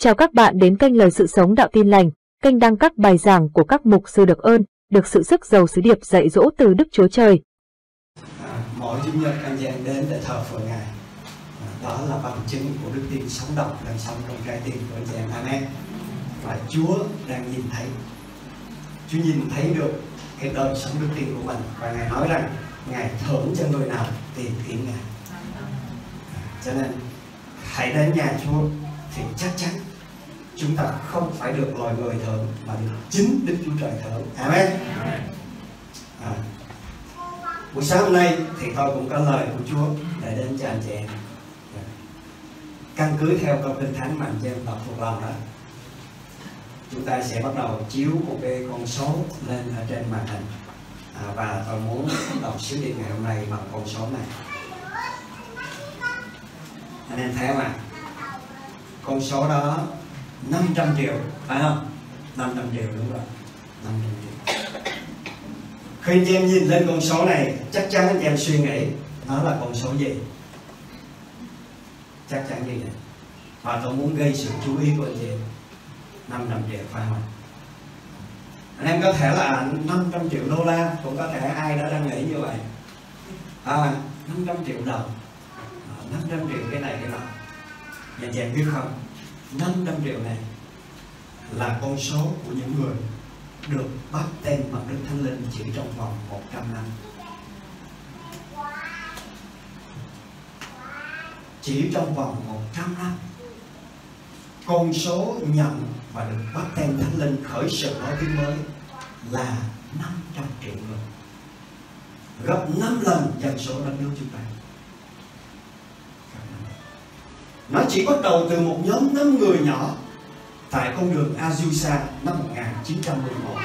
Chào các bạn đến kênh Lời Sự Sống Đạo Tin Lành, kênh đăng các bài giảng của các mục sư được ơn, được sự sức giàu sứ điệp dạy dỗ từ Đức Chúa Trời. À, mỗi chủ nhật anh chị em đến để thờ phượng Ngài. À, đó là bằng chứng của đức tin sống động đang sống trong trái tim của anh chị em. Amen. Và Chúa đang nhìn thấy. Chúa nhìn thấy được cái đời sống đức tin của mình và Ngài nói rằng Ngài thưởng cho người nào tìm kiếm Ngài. À, cho nên hãy đến nhà Chúa thì chắc chắn chúng ta không phải được loài người thưởng mà được chính Đức Chúa Trời thưởng. Amen. À, buổi sáng hôm nay thì tôi cũng có lời của Chúa để đến cho anh chị em. À, căn cứ theo câu kinh thánh mà anh chị em đọc thuộc lòng đó, chúng ta sẽ bắt đầu chiếu một cái con số lên ở trên màn hình à, và tôi muốn đọc sứ điệp ngày hôm nay bằng con số này. Anh em thấy không ạ? Con số đó 500 triệu phải không? 500 triệu đúng rồi. 500 triệu. Khi anh em nhìn lên con số này chắc chắn anh em suy nghĩ nó là con số gì? Chắc chắn gì vậy? Và tôi muốn gây sự chú ý của anh chị em 500 triệu phải không? Anh em có thể là 500 triệu đô la cũng có thể ai đã đang nghĩ như vậy. À, 500 triệu đồng. À, 500 triệu cái này cái nọ anh chị em biết không? 500 triệu này là con số của những người được bắt tên bằng Đức Thánh Linh chỉ trong vòng 100 năm. Chỉ trong vòng 100 năm, con số nhận và được bắt tên Thánh Linh khởi sự nói tiếng mới là 500 triệu người gấp 5 lần dân số đất nước chúng ta nó chỉ bắt đầu từ một nhóm năm người nhỏ tại con đường Azusa năm 1911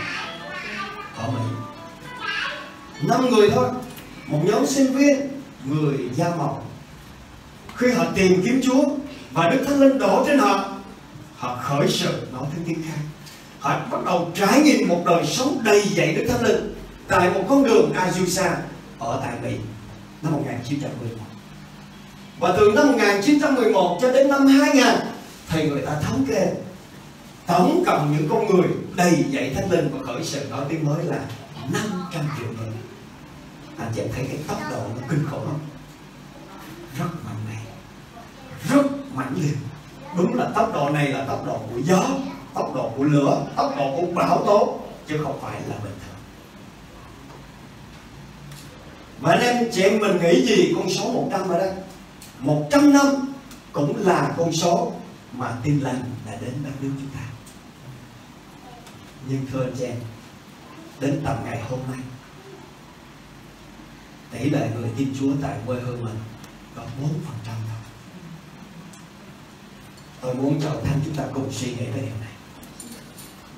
ở Mỹ. Năm người thôi, một nhóm sinh viên, người da màu. Khi họ tìm kiếm Chúa và Đức Thánh Linh đổ trên họ, họ khởi sự nói tiếng tiếng khác. Họ bắt đầu trải nghiệm một đời sống đầy dạy Đức Thánh Linh tại một con đường Azusa ở tại Mỹ năm 1911 và từ năm 1911 cho đến năm 2000 thì người ta thống kê, tổng cộng những con người đầy dạy thánh linh và khởi sự nói tiếng mới là 500 triệu người. Anh chị thấy cái tốc độ nó kinh khủng không? Rất mạnh mẽ, rất mạnh liệt. Đúng là tốc độ này là tốc độ của gió, tốc độ của lửa, tốc độ của bão tố, chứ không phải là bình thường. Và anh em, chị em mình nghĩ gì? Con số 100 ở đây 100 năm cũng là con số mà tin lành đã đến đất nước chúng ta. Nhưng thưa anh chị em, đến tầm ngày hôm nay, tỷ lệ người tin Chúa tại quê hương mình có 4 phần trăm thôi. Tôi muốn cho thanh chúng ta cùng suy nghĩ về điều này.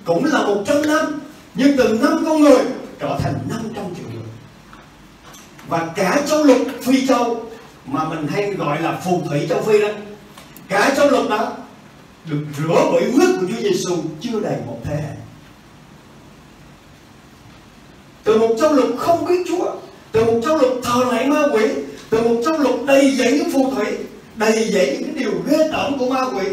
Cũng là 100 năm, nhưng từ năm con người trở thành 500 triệu người. Và cả châu lục phi châu mà mình hay gọi là phù thủy châu phi đó. Cả châu lục đó được rửa bởi huyết của Chúa Giêsu chưa đầy một thế hệ. Từ một châu lục không biết Chúa, từ một châu lục thờ lại ma quỷ, từ một châu lục đầy dẫy những phù thủy, đầy dẫy những điều ghê tởm của ma quỷ,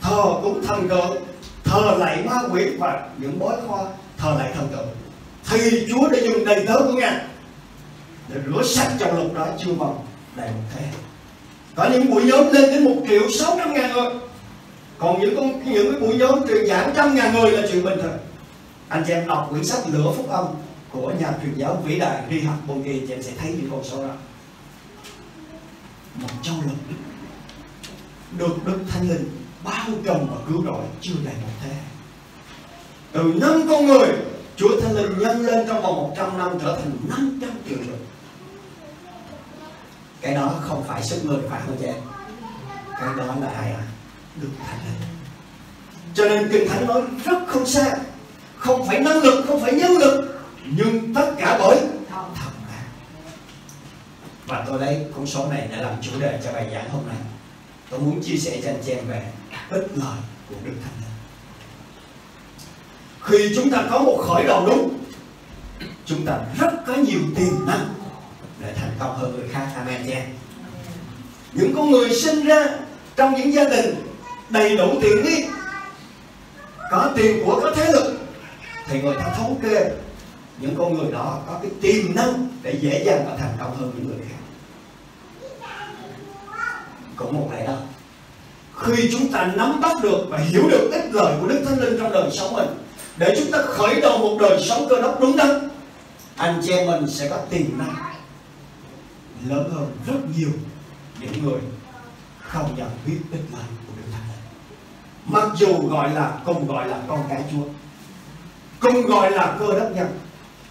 thờ cũng thần tượng thờ lại ma quỷ và những bói khoa thờ lại thần tượng thì Chúa đã dùng đầy tớ của Ngài để rửa sạch châu lục đó chưa vòng đầy một thế có những buổi nhóm lên đến một triệu sáu trăm ngàn người. Còn những con, những cái buổi nhóm truyền giảng trăm ngàn người là chuyện bình thường. Anh chị em đọc quyển sách lửa phúc âm của nhà truyền giáo vĩ đại đi học Bonke chị em sẽ thấy những con số đó. Một châu lục được Đức Thánh Linh bao trùm và cứu rỗi chưa đầy một thế. Từ năm con người, Chúa Thánh Linh nhân lên trong vòng 100 năm trở thành 500 triệu người cái đó không phải sức người phải không chị em cái đó là ai à Đức Thánh Linh. Cho nên Kinh Thánh nói rất không xa. Không phải năng lực, không phải nhân lực, nhưng tất cả bởi thần là và tôi lấy con số này để làm chủ đề cho bài giảng hôm nay. Tôi muốn chia sẻ cho anh chị em về ích lợi của Đức Thánh Linh. Khi chúng ta có một khởi đầu đúng, chúng ta rất có nhiều tiềm năng để thành công hơn người khác. Amen nha. Những con người sinh ra trong những gia đình đầy đủ tiện nghi, có tiền của có thế lực, thì người ta thống kê những con người đó có cái tiềm năng để dễ dàng và thành công hơn những người khác. Cũng một lẽ đó. Khi chúng ta nắm bắt được và hiểu được ít lời của Đức Thánh Linh trong đời sống mình, để chúng ta khởi đầu một đời sống cơ đốc đúng đắn, anh chị em mình sẽ có tiềm năng lớn hơn rất nhiều những người không nhận biết ích lợi của Đức Thánh. Linh mặc dù gọi là, cùng gọi là con cái Chúa, cùng gọi là cơ đốc nhân,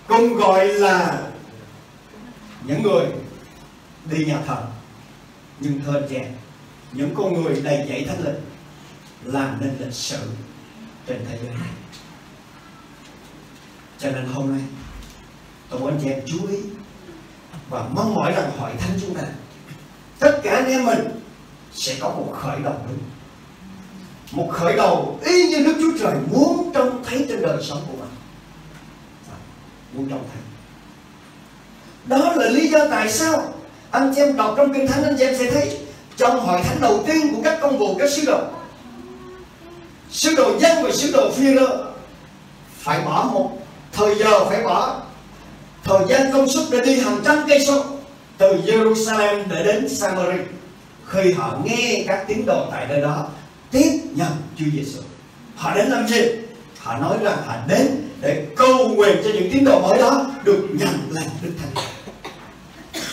cùng gọi là những người đi nhà thờ, nhưng thơ trẻ những con người đầy dẫy thánh linh làm nên lịch sử trên thế giới này. Cho nên hôm nay tôi anh chị em chú ý và mong mỏi rằng hội thánh chúng ta, tất cả anh em mình sẽ có một khởi đầu đúng. Một khởi đầu y như Đức Chúa Trời muốn trông thấy trên đời sống của mình. À, muốn trông thấy. Đó là lý do tại sao anh chị em đọc trong kinh thánh, anh chị em sẽ thấy trong hội thánh đầu tiên của các công vụ các sứ đồ sứ đồ dân và sứ đồ phi rơ phải bỏ một thời giờ, phải bỏ thời gian công suất để đi hàng trăm cây số. Từ Jerusalem để đến Samaria. Khi họ nghe các tín đồ tại nơi đó, tiếp nhận Chúa Giêsu họ đến làm gì? Họ nói rằng họ đến để cầu nguyện cho những tín đồ mới đó được nhận làm Đức Thánh. Linh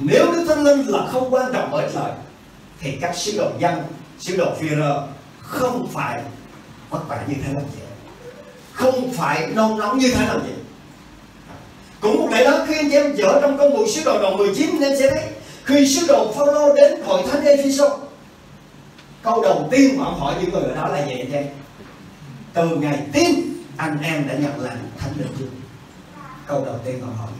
nếu Đức Thánh Linh là không quan trọng bởi lời thì các sứ đồ dân, sứ đồ phi rơ không phải vất vả như thế làm gì không phải nôn nóng như thế làm gì cũng một ngày đó khi anh em dở trong công vụ sứ đồ đoạn 19 em sẽ thấy khi sứ đồ Phaolô đến hội thánh Ephesos câu đầu tiên mà ông hỏi những người ở đó là gì anh em từ ngày tin, anh em đã nhận lành thánh linh chưa câu đầu tiên ông hỏi.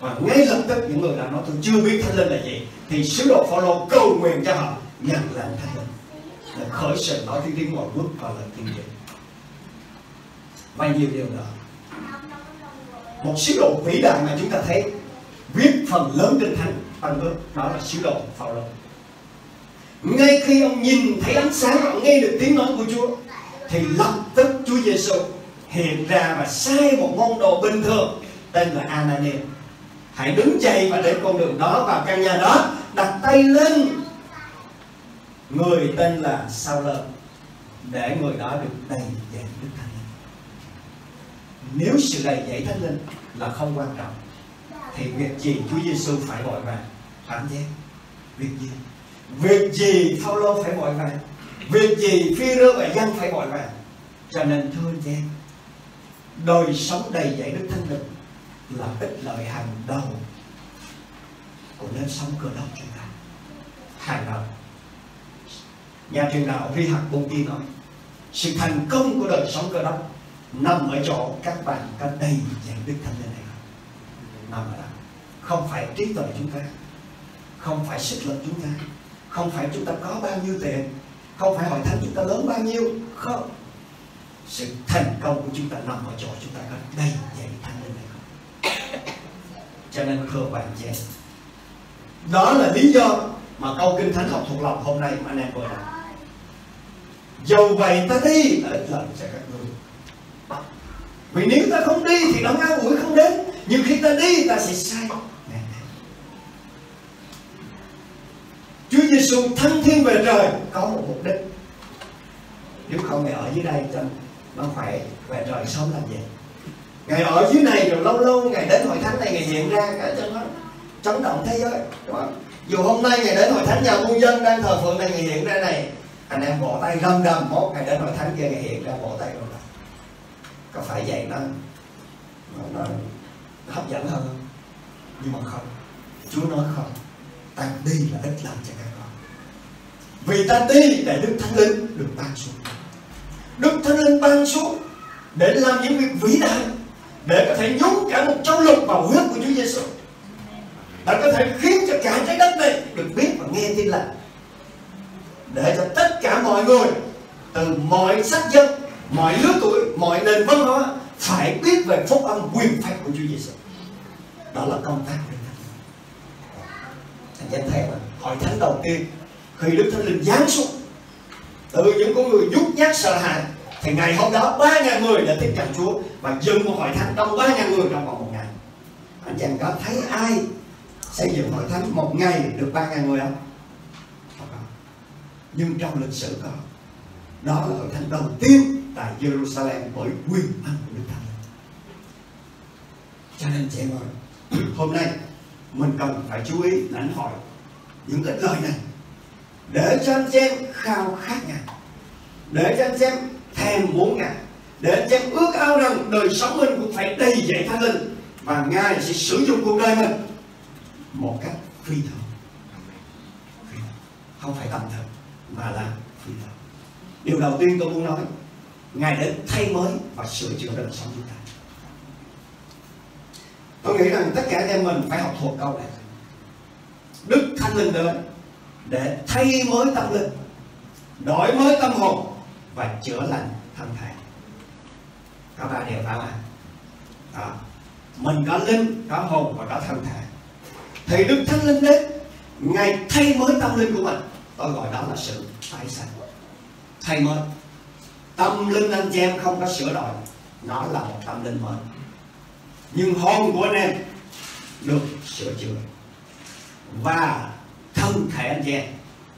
Và ngay lập tức những người đã nói, tôi chưa biết thánh linh là gì. Thì sứ đồ Phaolô cầu nguyện cho họ nhận lành thánh linh. Là khởi sự nói tiếng tiếng ngồi bước và lời tiên tri và nhiều điều đó một sứ đồ vĩ đại mà chúng ta thấy, viết phần lớn kinh thánh. Tăng ước đó là sứ đồ Phaolô ngay khi ông nhìn thấy ánh sáng, ông nghe được tiếng nói của Chúa, thì lập tức Chúa Giêsu hiện ra và sai một môn đồ bình thường, tên là Ananias. Hãy đứng dậy và đến con đường đó vào căn nhà đó, đặt tay lên. Người tên là sao lơ để người đó được đầy dạy đức thánh nếu sự đầy dạy thánh linh là không quan trọng, thì việc gì Chúa Giêsu phải vội vàng? Phản giác việc gì? Việc gì Phaolô phải vội vàng? Việc gì phi rơ và dân phải vội vàng? Cho nên, thưa anh em, đời sống đầy dạy đức thánh linh là ích lợi hàng đầu của nếp sống cơ đốc chúng ta. Hàng đầu. Nhà truyền đạo vi hạc bông tiên nói, sự thành công của đời sống cơ đốc nằm ở chỗ các bạn có đầy dạy đức thánh linh này. Nằm ở đó không phải trí tuệ chúng ta, không phải sức lực chúng ta, không phải chúng ta có bao nhiêu tiền, không phải hội thánh chúng ta lớn bao nhiêu, không. Sự thành công của chúng ta nằm ở chỗ chúng ta có đầy dạy thánh linh này. Không cho nên thưa bạn chị đó là lý do mà câu kinh thánh học thuộc lòng hôm nay mà anh em vừa đọc dầu vậy ta đi ở ích sẽ các ngươi vì nếu ta không đi thì đấng an ủi không đến, nhưng khi ta đi, ta sẽ sai Chúa Giêsu thăng thiên về trời, có một mục đích. Nếu không, ngài ở dưới đây cho nó khỏe về trời sống làm gì ngài ở dưới này rồi lâu lâu, ngài đến hội thánh này, ngài hiện ra cả cho nó chấn động thế giới, đúng không? dù hôm nay ngài đến hội thánh nhà muôn dân đang thờ phượng này, ngài hiện ra này. Anh em bỏ tay gầm rầm mốt ngày đến hội thánh kia, ngài hiện ra bỏ tay gầm rầm có phải vậy nó nó, nó hấp dẫn hơn. Nhưng mà không. Chúa nói không. Ta đi là ít làm cho các con. Vì ta đi để Đức Thánh Linh được ban xuống. Đức Thánh Linh ban xuống để làm những việc vĩ đại để có thể nhúng cả một châu lục vào huyết của Chúa Giêsu để có thể khiến cho cả trái đất này được biết và nghe tin lành. Để cho tất cả mọi người từ mọi sắc dân mọi lứa tuổi, mọi nền văn hóa phải biết về phúc âm quyền phép của Chúa Giêsu đó là công tác của Đức Thánh anh thấy mà hội thánh đầu tiên, khi Đức Thánh Linh giáng xuống, từ những con người nhút nhát sợ hãi, thì ngày hôm đó ba ngàn người đã tiếp cận Chúa và dân một hội thánh trong ba ngàn người trong vòng một ngày. Anh chàng có thấy ai xây dựng hội thánh một ngày được ba ngàn người không? Không có. Nhưng trong lịch sử có. Đó là hội thánh đầu tiên tại Jerusalem bởi quyền năng của Đức Thánh. Cho nên, chị em ơi, hôm nay mình cần phải chú ý lãnh hội những cái lời này để cho anh em khao khát ngài, để cho anh em thèm muốn ngài, để anh em ước ao rằng đời sống mình cũng phải đầy dạy thánh linh và ngài sẽ sử dụng cuộc đời mình một cách phi thường. Không phải tầm thường, mà là phi thường. Điều đầu tiên tôi muốn nói ngài đến thay mới và sửa chữa đời sống chúng ta. Tôi nghĩ rằng tất cả anh em mình phải học thuộc câu này. Đức thánh linh đến để thay mới tâm linh, đổi mới tâm hồn và chữa lành thân thể. Các bạn hiểu phải không ạ? Đó. mình có linh, có hồn và có thân thể. Thì đức thánh linh đến, ngài thay mới tâm linh của mình. Tôi gọi đó là sự tái sanh. Thay mới tâm linh anh chị em không có sửa đổi. Nó là một tâm linh mới. Nhưng hồn của anh em được sửa chữa. Và thân thể anh chị em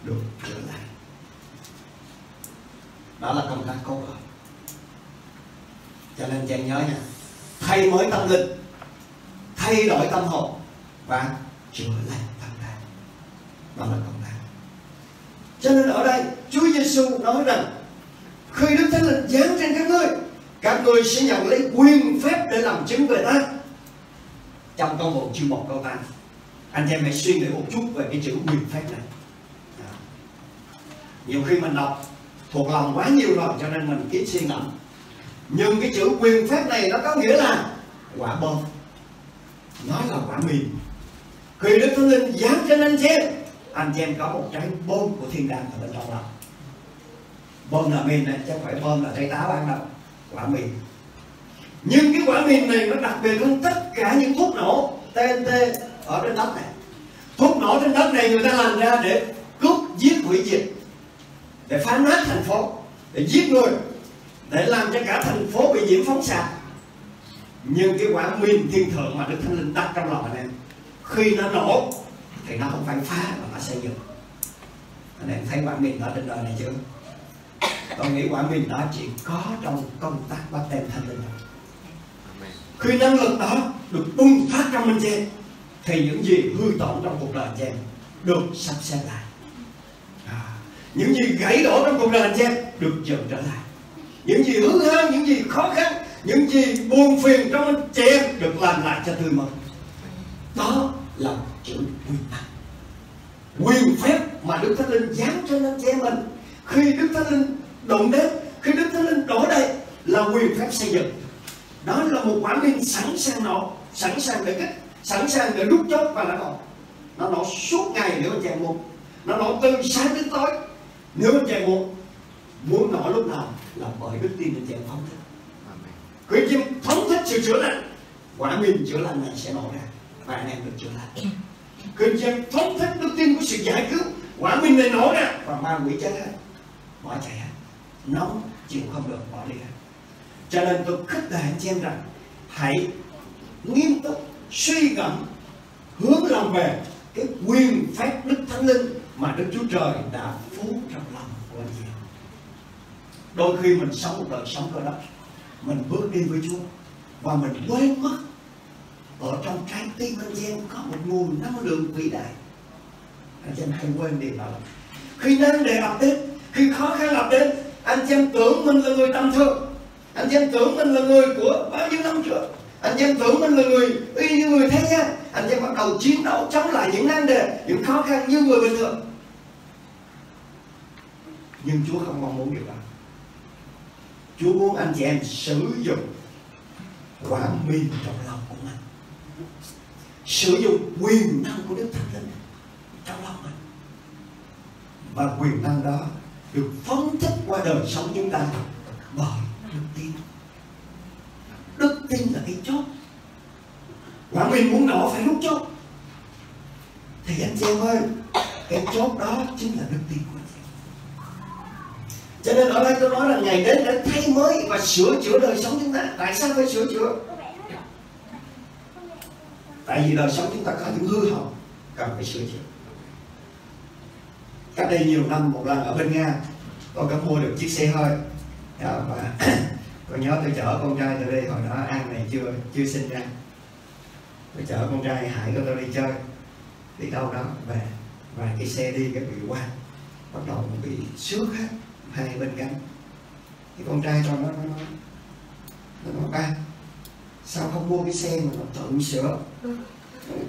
được chữa lành đó là công tác cốt lõi cho nên anh chị em nhớ nha, thay mới tâm linh, thay đổi tâm hồn và chữa lành thân thể đó là công tác. Cho nên ở đây Chúa Giêsu nói rằng khi Đức Thánh Linh giáng trên các ngươi các ngươi sẽ nhận lấy quyền phép để làm chứng về ta. Trong câu một chương một câu tám anh em hãy suy nghĩ một chút về cái chữ quyền phép này. À. nhiều khi mình đọc, thuộc lòng quá nhiều rồi cho nên mình ít suy ngẫm. Nhưng cái chữ quyền phép này nó có nghĩa là quả bom. Nó là quả mìn. Khi đức thánh linh giáng trên anh chị em. Anh chị em có một trái bom của thiên đàng ở bên trong lòng bom là mìn này chứ không phải bom là trái táo ăn đâu, quả mìn. Nhưng cái quả mìn này nó đặc biệt hơn tất cả những thuốc nổ TNT ở trên đất này. Thuốc nổ trên đất này người ta làm ra để cướp, giết, hủy diệt, để phá nát thành phố, để giết người, để làm cho cả thành phố bị nhiễm phóng xạ. Nhưng cái quả mìn thiên thượng mà đức thánh linh đặt trong lòng anh em, khi nó nổ thì nó không phải phá mà nó xây dựng. Anh em thấy quả mìn ở trên đời này chưa? Tôi nghĩ quả mìn đó chỉ có trong công tác bắt tem thánh linh khi năng lực đó được bùng phát trong anh chị thì những gì hư tổn trong cuộc đời anh chị được sắp xếp lại. À, những gì gãy đổ trong cuộc đời anh chị được dựng trở lại. Những gì hư hao những gì khó khăn những gì buồn phiền trong anh chị em được làm lại cho tươi mới. Đó là chữ quyền năng quyền phép mà đức thánh linh giáng cho anh chị em mình khi đức thánh linh động đến khi đức thánh linh đổ đây là quyền phép xây dựng. Đó là một quả pin sẵn sàng nổ sẵn sàng để kích sẵn sàng để đút chốt và nó nổ nó nổ suốt ngày nếu anh chàng muốn. Nó nổ từ sáng đến tối. Nếu anh chàng muốn muốn nổ lúc nào là bởi đức tin anh chàng phóng thích. Khi anh chàng phóng thích sự chữa lành quả pin chữa lành này sẽ nổ ra và anh em được chữa lành. Khi anh chàng phóng thích đức tin của sự giải cứu quả pin này nổ ra và ma quỷ chết hết bỏ chạy hết nóng chịu không được, bỏ đi hết. Cho nên tôi khích lệ anh chị em rằng, hãy nghiêm túc suy ngẫm, hướng lòng về cái quyền phép đức thánh linh mà đức chúa trời đã phú trong lòng của anh chị em. Đôi khi mình sống một đời sống cơ đốc, mình bước đi với chúa và mình quên mất ở trong trái tim anh chị em có một nguồn năng lượng vĩ đại. Anh chị em hay quên điều đó. Khi nan đề ập đến khi khó khăn ập đến anh chị em tưởng mình là người tầm thường. Anh chị em tưởng mình là người của bao nhiêu năm trước. Anh chị em tưởng mình là người y như người thế gian. Anh chị em bắt đầu chiến đấu, chống lại những nan đề, những khó khăn như người bình thường. Nhưng Chúa không mong muốn điều đó. Chúa muốn anh chị em sử dụng quả mìn trong lòng của mình. Sử dụng quyền năng của Đức Thánh Linh trong lòng mình. Và quyền năng đó được phóng thích qua đời sống chúng ta bởi đức tin. Đức tin là cái chốt. Và mình muốn nổ phải lúc chốt. Thì anh chị em ơi, cái chốt đó chính là đức tin của anh chị cho nên ở đây tôi nói là ngày đến để thay mới và sửa chữa đời sống chúng ta. Tại sao phải sửa chữa? Tại vì đời sống chúng ta có những hư hỏng, cần phải sửa chữa cách đây nhiều năm, một lần ở bên nga, tôi có mua được chiếc xe hơi. Dạ, và tôi nhớ tôi chở con trai tôi đi, hồi đó an này chưa chưa sinh ra. Tôi chở con trai hải của tôi đi chơi, đi đâu đó về, và cái xe đi cái bị quay bắt đầu bị xước hết hai bên cánh. Thì con trai tôi nó nó nó nó nói, ba, sao không mua cái xe mà nó tự sửa? Ừ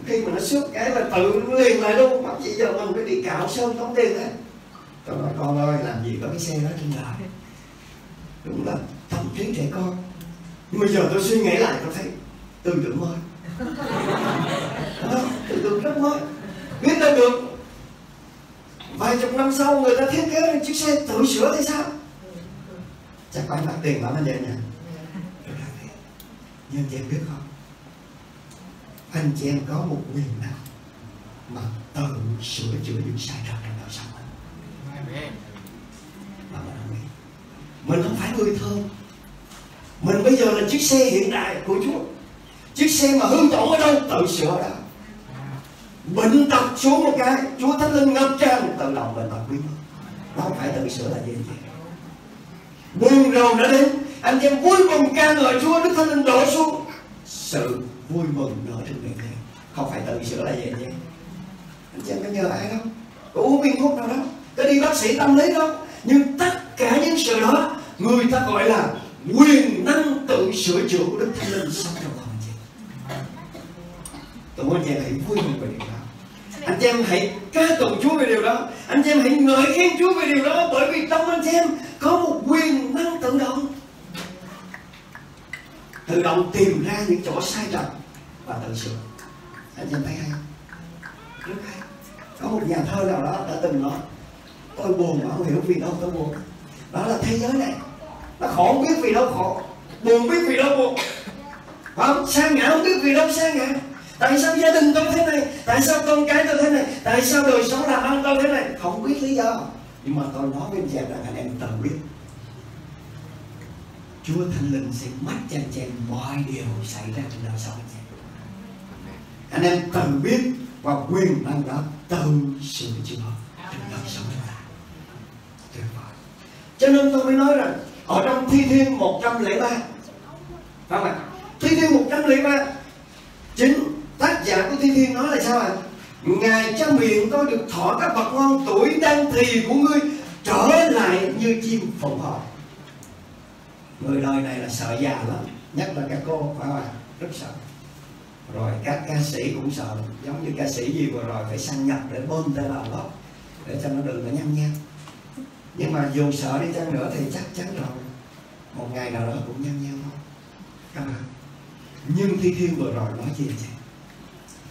khi mà nó xuất cái là tự liền lại luôn. Mắc gì giờ mình phải đi cạo sơn tốn tiền hết tôi nói, con ơi, làm gì có cái xe đó trên đời? Đúng là tâm trí trẻ con. Nhưng bây giờ tôi suy nghĩ lại tôi thấy tư tưởng mới. Tư tưởng rất mới. Biết đâu được. Vài chục năm sau người ta thiết kế lên chiếc xe tự sửa thì sao? Chắc phải mất tiền lắm anh em nhỉ nhưng anh chị em biết không? Anh chị em có một quyền nào mà tự sửa chữa những sai trật trong đời sống mình mà mình không biết mình không phải người thơ mình bây giờ là chiếc xe hiện đại của Chúa. Chiếc xe mà hư tổn ở đâu tự sửa ở đó. Bệnh tật xuống một cái Chúa Thánh Linh ngập tràn tự động bệnh tật biến nó không phải tự sửa là gì vậy buồn rầu đã đến. Anh em vui mừng ca ngợi Chúa Đức Thánh Linh đổ xuống. Sự vui mừng nở trên miệng này không phải tự sửa là vậy nhé. Anh chị em có nhờ ai không? Có uống viên thuốc nào đó. Có đi bác sĩ tâm lý đâu nhưng tất cả những sự đó, người ta gọi là quyền năng tự sửa chữa của Đức Thánh Linh sống trong lòng anh chị tôi muốn anh chị hãy vui mừng về điều đó. Anh chị em hãy ca tụng Chúa về điều đó. Anh chị em hãy ngợi khen Chúa về điều đó bởi vì trong anh chị em có một quyền năng tự động. Tự động tìm ra những chỗ sai trật và tự sửa anh nhìn em thấy hay rất hay. Có một nhà thơ nào đó đã từng nói, tôi buồn mà không hiểu vì đâu tôi buồn. Đó là thế giới này. Nó khổ không biết vì đâu khổ, buồn biết vì đâu buồn. Không? Sa ngã không biết vì đâu sa ngã? Tại sao gia đình tôi thế này? Tại sao con cái tôi thế này? Tại sao đời sống làm ăn tôi thế này? Không biết lý do. Nhưng mà tôi nói với anh chị rằng anh em tự biết. Chúa Thánh Linh sẽ mắt cho anh chị mọi điều xảy ra trong đời sống anh chị anh em tự biết và quyền năng đó tự sửa chữa trong đời sống chúng ta. Tuyệt vời. Cho nên tôi mới nói rằng, ở trong thi thiên 103 phải không ạ? Thi thiên 103 chính tác giả của thi thiên nói là sao ạ? Ngài cho miệng tôi được thọ các vật ngon tuổi đang thì của ngươi trở lại như chim phụng họ người đời này là sợ già lắm, nhất là các cô, phải không ạ? Rất sợ rồi các ca sĩ cũng sợ, giống như ca sĩ gì vừa rồi phải săn nhập để bơm tế bào gốc để cho nó đừng có nhăn nhăn nhưng mà dù sợ đi chăng nữa thì chắc chắn rồi một ngày nào đó cũng nhăn nhăn thôi. Các bạn nhưng thi thiên vừa rồi nói gì vậy?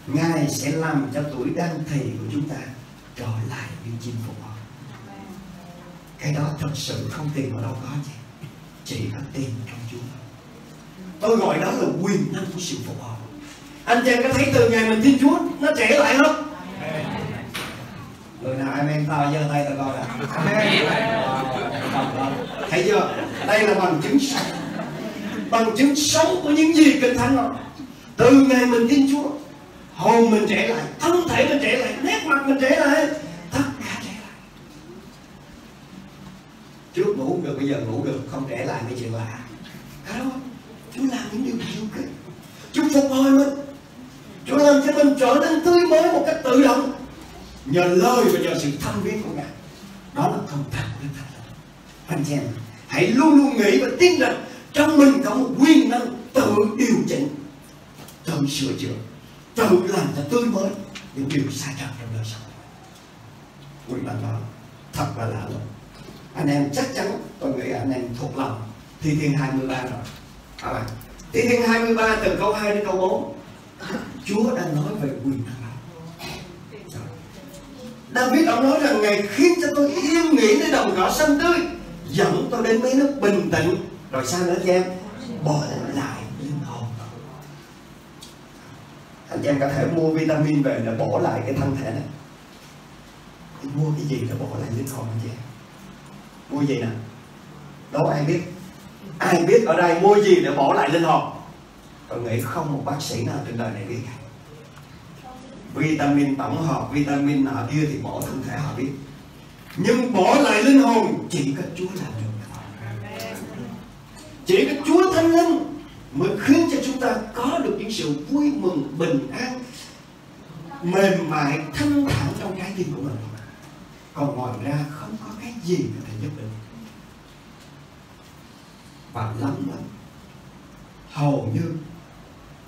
Ngài sẽ làm cho tuổi đăng thì của chúng ta trở lại như chim phục hồi. Cái đó thật sự không tìm ở đâu có gì. Chỉ có tìm trong Chúa. Tôi gọi đó là quyền năng của sự phục hồi anh chị em có thấy từ ngày mình tin Chúa, nó trẻ lại không người nào amen tao giơ tay tao coi nè. Thấy chưa? Đây là bằng chứng sống. Bằng chứng sống của những gì kinh thánh nói. Từ ngày mình tin Chúa, hồn mình trẻ lại, thân thể mình trẻ lại, nét mặt mình trẻ lại, tất cả trẻ lại. Trước ngủ được, bây giờ ngủ được, không trẻ lại mới chịu lạ phải không Chúa làm những điều diệu kỳ Chúa phục hồi mình. Chúa làm cho mình trở nên tươi mới một cách tự động. Nhờ lời và nhờ sự thăm viếng của ngài. Đó là công tác của Đức Thánh Linh. Anh chị em hãy luôn luôn nghĩ và tin rằng trong mình có một quyền năng tự điều chỉnh tự sửa chữa tự làm cho tươi mới những điều sai trật trong đời sống. Quyền năng đó thật là lạ lùng. Anh em chắc chắn tôi nghĩ anh em thuộc lòng thi thiên 23 rồi. À, bạn thi thiên 23 từ câu 2 đến câu 4 Chúa đang nói về quyền năng. Đó David ông nói rằng Ngài khiến cho tôi yên nghỉ nơi đồng cỏ xanh tươi, Dẫn tôi đến mấy nước bình tĩnh. Rồi sao nữa chị em Bỏ lại linh hồn Anh chị em có thể mua vitamin về để bỏ lại cái thân thể này. Thì Mua cái gì để bỏ lại linh hồn anh chị em? Mua gì nè? Đâu ai biết? Ai biết ở đây mua gì để bỏ lại linh hồn tôi nghĩ không một bác sĩ nào trên đời này biết. Vitamin tổng hợp, vitamin nọ kia thì bỏ thân thể họ biết. Nhưng bỏ lại linh hồn, chỉ có chúa làm được. Chỉ có chúa thánh linh mới khiến cho chúng ta có được những sự vui mừng, bình an, mềm mại, thanh thản trong trái tim của mình. Còn ngoài ra không có cái gì có thể giúp được. Và lắm lắm, hầu như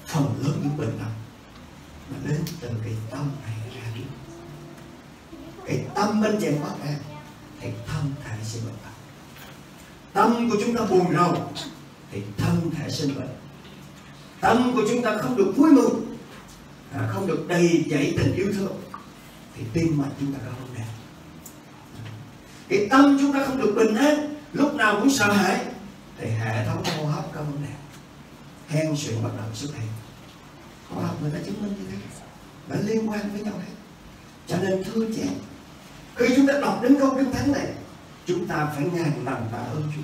phần lớn những bệnh tật mà đến từ cái tâm này ra đi. Cái tâm bên trên bất em thì thân thể sẽ bệnh tật tâm của chúng ta buồn rầu thì thân thể sinh bệnh. Tâm của chúng ta không được vui mừng à, không được đầy dậy tình yêu thương thì tim mạch chúng ta có vấn đề. Cái tâm chúng ta không được bình an lúc nào cũng sợ hãi thì hệ thống hô hấp có vấn đề. Hen suyễn bắt đầu xuất hiện khoa học người ta chứng minh như thế nó liên quan với nhau hết. Cho nên, thưa chị, khi chúng ta đọc đến câu kinh thánh này, chúng ta phải ngàn lần tạ ơn Chúa.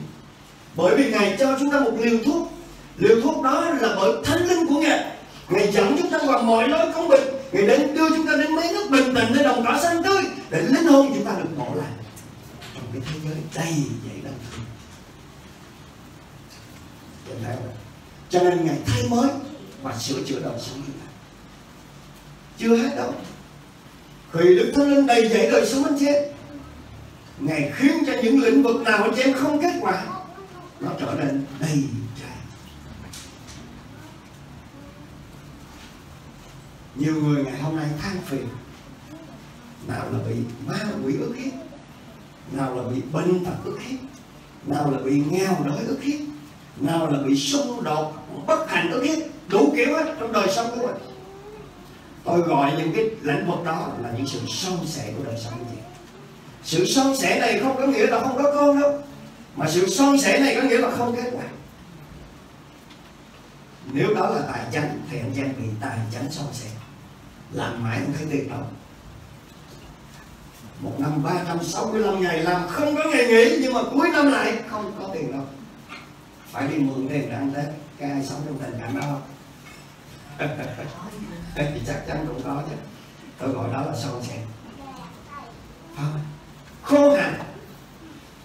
Bởi vì Ngài cho chúng ta một liều thuốc. Liều thuốc đó là bởi thánh linh của Ngài. Ngài dẫn chúng ta qua mọi lối công bình. Ngài đến đưa chúng ta đến mấy nước bình tĩnh, nơi đồng cỏ xanh tươi, để linh hồn chúng ta được bỏ lại trong cái thế giới đầy dậy đau thương cho nên Ngài thay mới sửa chữa đời sống chúng ta. Chưa hết đâu. Khi Đức Thánh Linh đầy dậy đời sống anh chị Ngài khiến cho những lĩnh vực nào anh chị em không kết quả, Nó trở nên đầy tràn Nhiều người ngày hôm nay than phiền. Nào là bị ma quỷ ức hiếp, Nào là bị bệnh tật ức hiếp, Nào là bị nghèo đói ức hiếp, Nào là bị xung đột bất hạnh ức hiếp. Đủ kiểu hết trong đời sống của mình. Tôi gọi những cái lĩnh vực đó là những sự sâu sẻ của đời sống của chị sự sâu sẻ này không có nghĩa là không có con đâu, mà sự sâu sẻ này có nghĩa là không kết quả. Nếu đó là tài chánh, thì anh em bị tài chánh sâu sẻ. Làm mãi không thấy tiền đâu một năm 365 ngày làm không có ngày nghỉ, nhưng mà cuối năm lại không có tiền đâu. Phải đi mượn tiền để ăn tết. Cái ai sống trong tình cảnh đó không? Thì chắc chắn cũng có chứ. Tôi gọi đó là son sẻ khô hạn.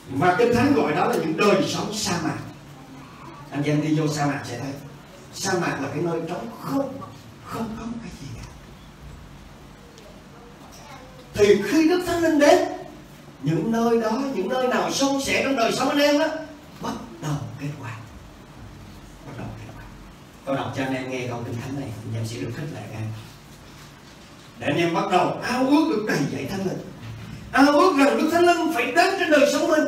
Và kinh thánh gọi đó là những đời sống sa mạc. Anh em đi vô sa mạc sẽ thấy. Sa mạc là cái nơi trống không không có cái gì cả. Thì khi đức thánh linh đến, những nơi đó, những nơi nào sâu sẻ trong đời sống anh em đó bắt đầu kết quả bắt đầu kết quả tôi đọc cho anh em nghe câu kinh thánh này, anh em sẽ được khích lệ ngay. Để anh em bắt đầu ao ước được đầy dạy thánh linh. Ao ước rằng đức thánh linh phải đến trên đời sống mình.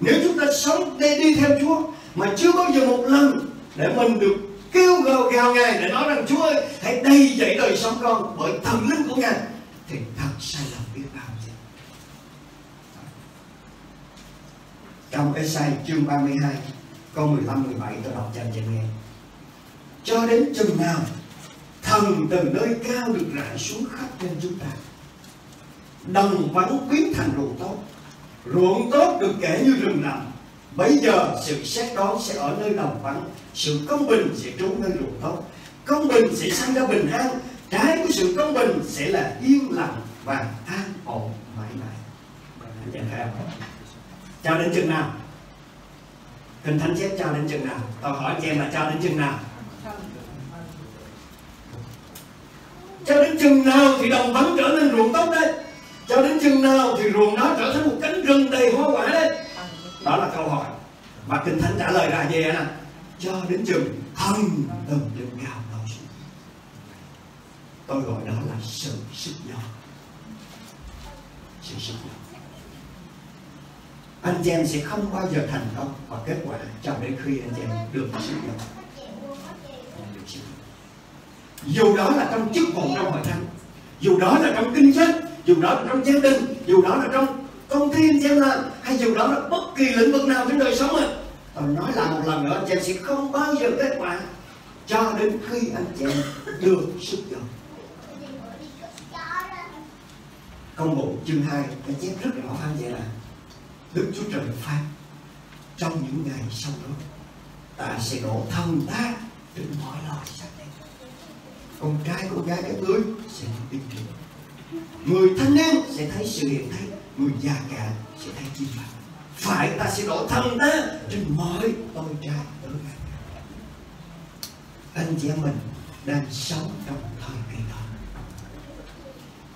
Nếu chúng ta sống để đi theo chúa, mà chưa bao giờ một lần để mình được kêu gào gào ngài để nói rằng, chúa ơi, hãy đầy dạy đời sống con bởi thần linh của ngài. Thì thật sai lầm biết bao chứ trong Esai chương 32 câu 15 17 tôi đọc cho anh chị nghe cho đến chừng nào, thần từ nơi cao được rải xuống khắp trên chúng ta. Đồng vắng biến thành ruộng tốt. Ruộng tốt được kể như rừng rậm bây giờ sự xét đoán sẽ ở nơi đồng vắng. Sự công bình sẽ trú nơi ruộng tốt. Công bình sẽ sinh ra bình an. Trái của sự công bình sẽ là yên lặng và an ổn mãi mãi. Anh thấy không cho đến chừng nào? Kinh thánh chép cho đến chừng nào? Tôi hỏi chị em là cho đến chừng nào? Cho đến chừng nào thì đồng vắng trở nên ruộng tốt đây? Cho đến chừng nào thì ruộng đó trở thành một cánh rừng đầy hoa quả đây? Đó là câu hỏi mà kinh thánh trả lời ra gì nè. Cho đến chừng thân đồng trên cao đổ xuống tôi gọi đó là sự sức gió sự sức gió anh chị em sẽ không bao giờ thành công và kết quả cho đến khi anh chị em được sức gió sức gió dù đó là trong chức vụ trong hội thánh dù đó là trong kinh sách dù đó là trong gia đình dù đó là trong công ty anh em làm hay dù đó là bất kỳ lĩnh vực nào trên đời sống ấy, tôi nói lại một lần nữa anh chị em sẽ không bao giờ kết quả cho đến khi anh chị được sức giàu công vụ chương 2 anh chép rất rõ anh vậy là Đức Chúa Trời phán trong những ngày sau đó ta sẽ đổ thần ta trên mọi loài sắc con trai, con gái, các ngươi sẽ được tin tưởng. Người thanh niên sẽ thấy sự hiện thấy, người già cả sẽ thấy chim vàng phải, ta sẽ đổ thân ta trên mọi tôi trai tôi gái anh chị em mình đang sống trong thời kỳ đó.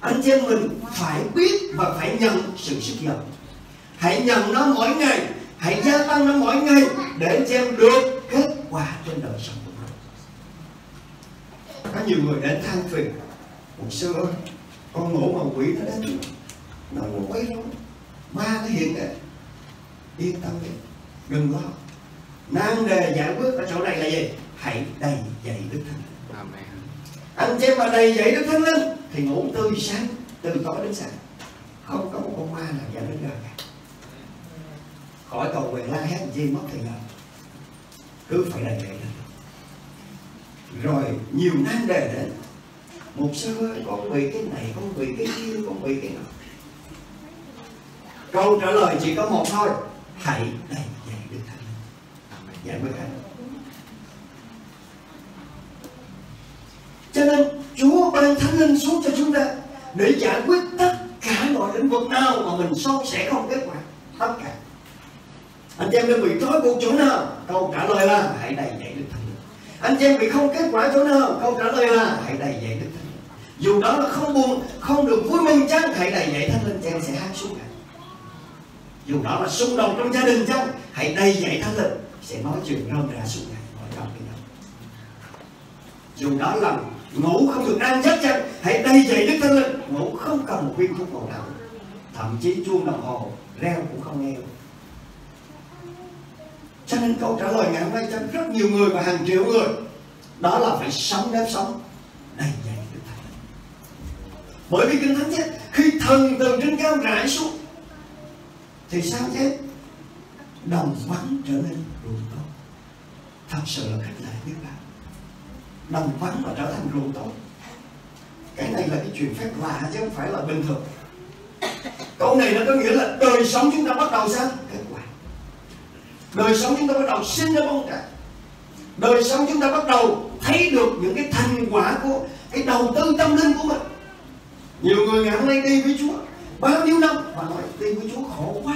Anh chị em mình phải biết và phải nhận sự sức giận hãy nhận nó mỗi ngày, hãy gia tăng nó mỗi ngày để anh chị em được kết quả trên đời sống có nhiều người đến than phiền. Một xưa ơi con ngủ mà quỷ nó đến? Nó nó quay đâu ma nó hiện đấy yên tâm đi. Đừng lo. Nan đề giải quyết ở chỗ này là gì? Hãy đầy dạy đức thánh Amen. anh chị mà đầy dạy đức thánh linh thì ngủ tươi sáng từ tối đến sáng. Không có một con ma nào dám đến gần cả. Khỏi cầu nguyện la hét gì mất thời gian. Cứ phải đầy dạy đức rồi nhiều nan đề đến, một sư ơi, con bị cái này, con bị cái kia, con bị cái nọ. Câu trả lời chỉ có một thôi. Hãy đầy dạy đức thánh. Linh giải quyết hết cho nên Chúa ban thánh linh xuống cho chúng ta để giải quyết tất cả mọi lĩnh vực nào mà mình sâu sẽ không kết quả. Tất cả. Anh em đang bị trói buộc chỗ nào? Câu trả lời là hãy đầy dạy đức thánh. linh anh chị em bị không kết quả chỗ nào? Câu trả lời là hãy đầy dạy đức thánh. Linh dù đó là không buồn, không được vui mừng chăng? Hãy đầy dạy thánh linh cho em sẽ hát suốt ngày dù đó là xung đột trong gia đình chăng? Hãy đầy dạy thánh linh, sẽ nói chuyện rơm rả suốt ngày mọi trong cái đó dù đó là ngủ không được ăn giấc chăng? Hãy đầy dạy đức thánh linh. Ngủ không cần một viên thuốc màu nào thậm chí chuông đồng hồ, reo cũng không nghe cho nên câu trả lời ngày hôm nay cho rất nhiều người và hàng triệu người, đó là phải sống nếp sống. Đầy dạy đức thánh bởi vì kinh thánh chứ khi thần từ trên cao rải xuống, thì sao chứ đồng vắng trở nên ruộng tốt thật sự là khích lệ biết bao. Đồng vắng và trở thành ruộng tốt cái này là cái chuyện phép lạ chứ không phải là bình thường. Câu này nó có nghĩa là đời sống chúng ta bắt đầu sao? Cái đời sống chúng ta bắt đầu sinh ra bông trái đời sống chúng ta bắt đầu thấy được những cái thành quả của cái đầu tư tâm linh của mình. Nhiều người ngày hôm nay đi với Chúa bao nhiêu năm và nói đi với Chúa khổ quá.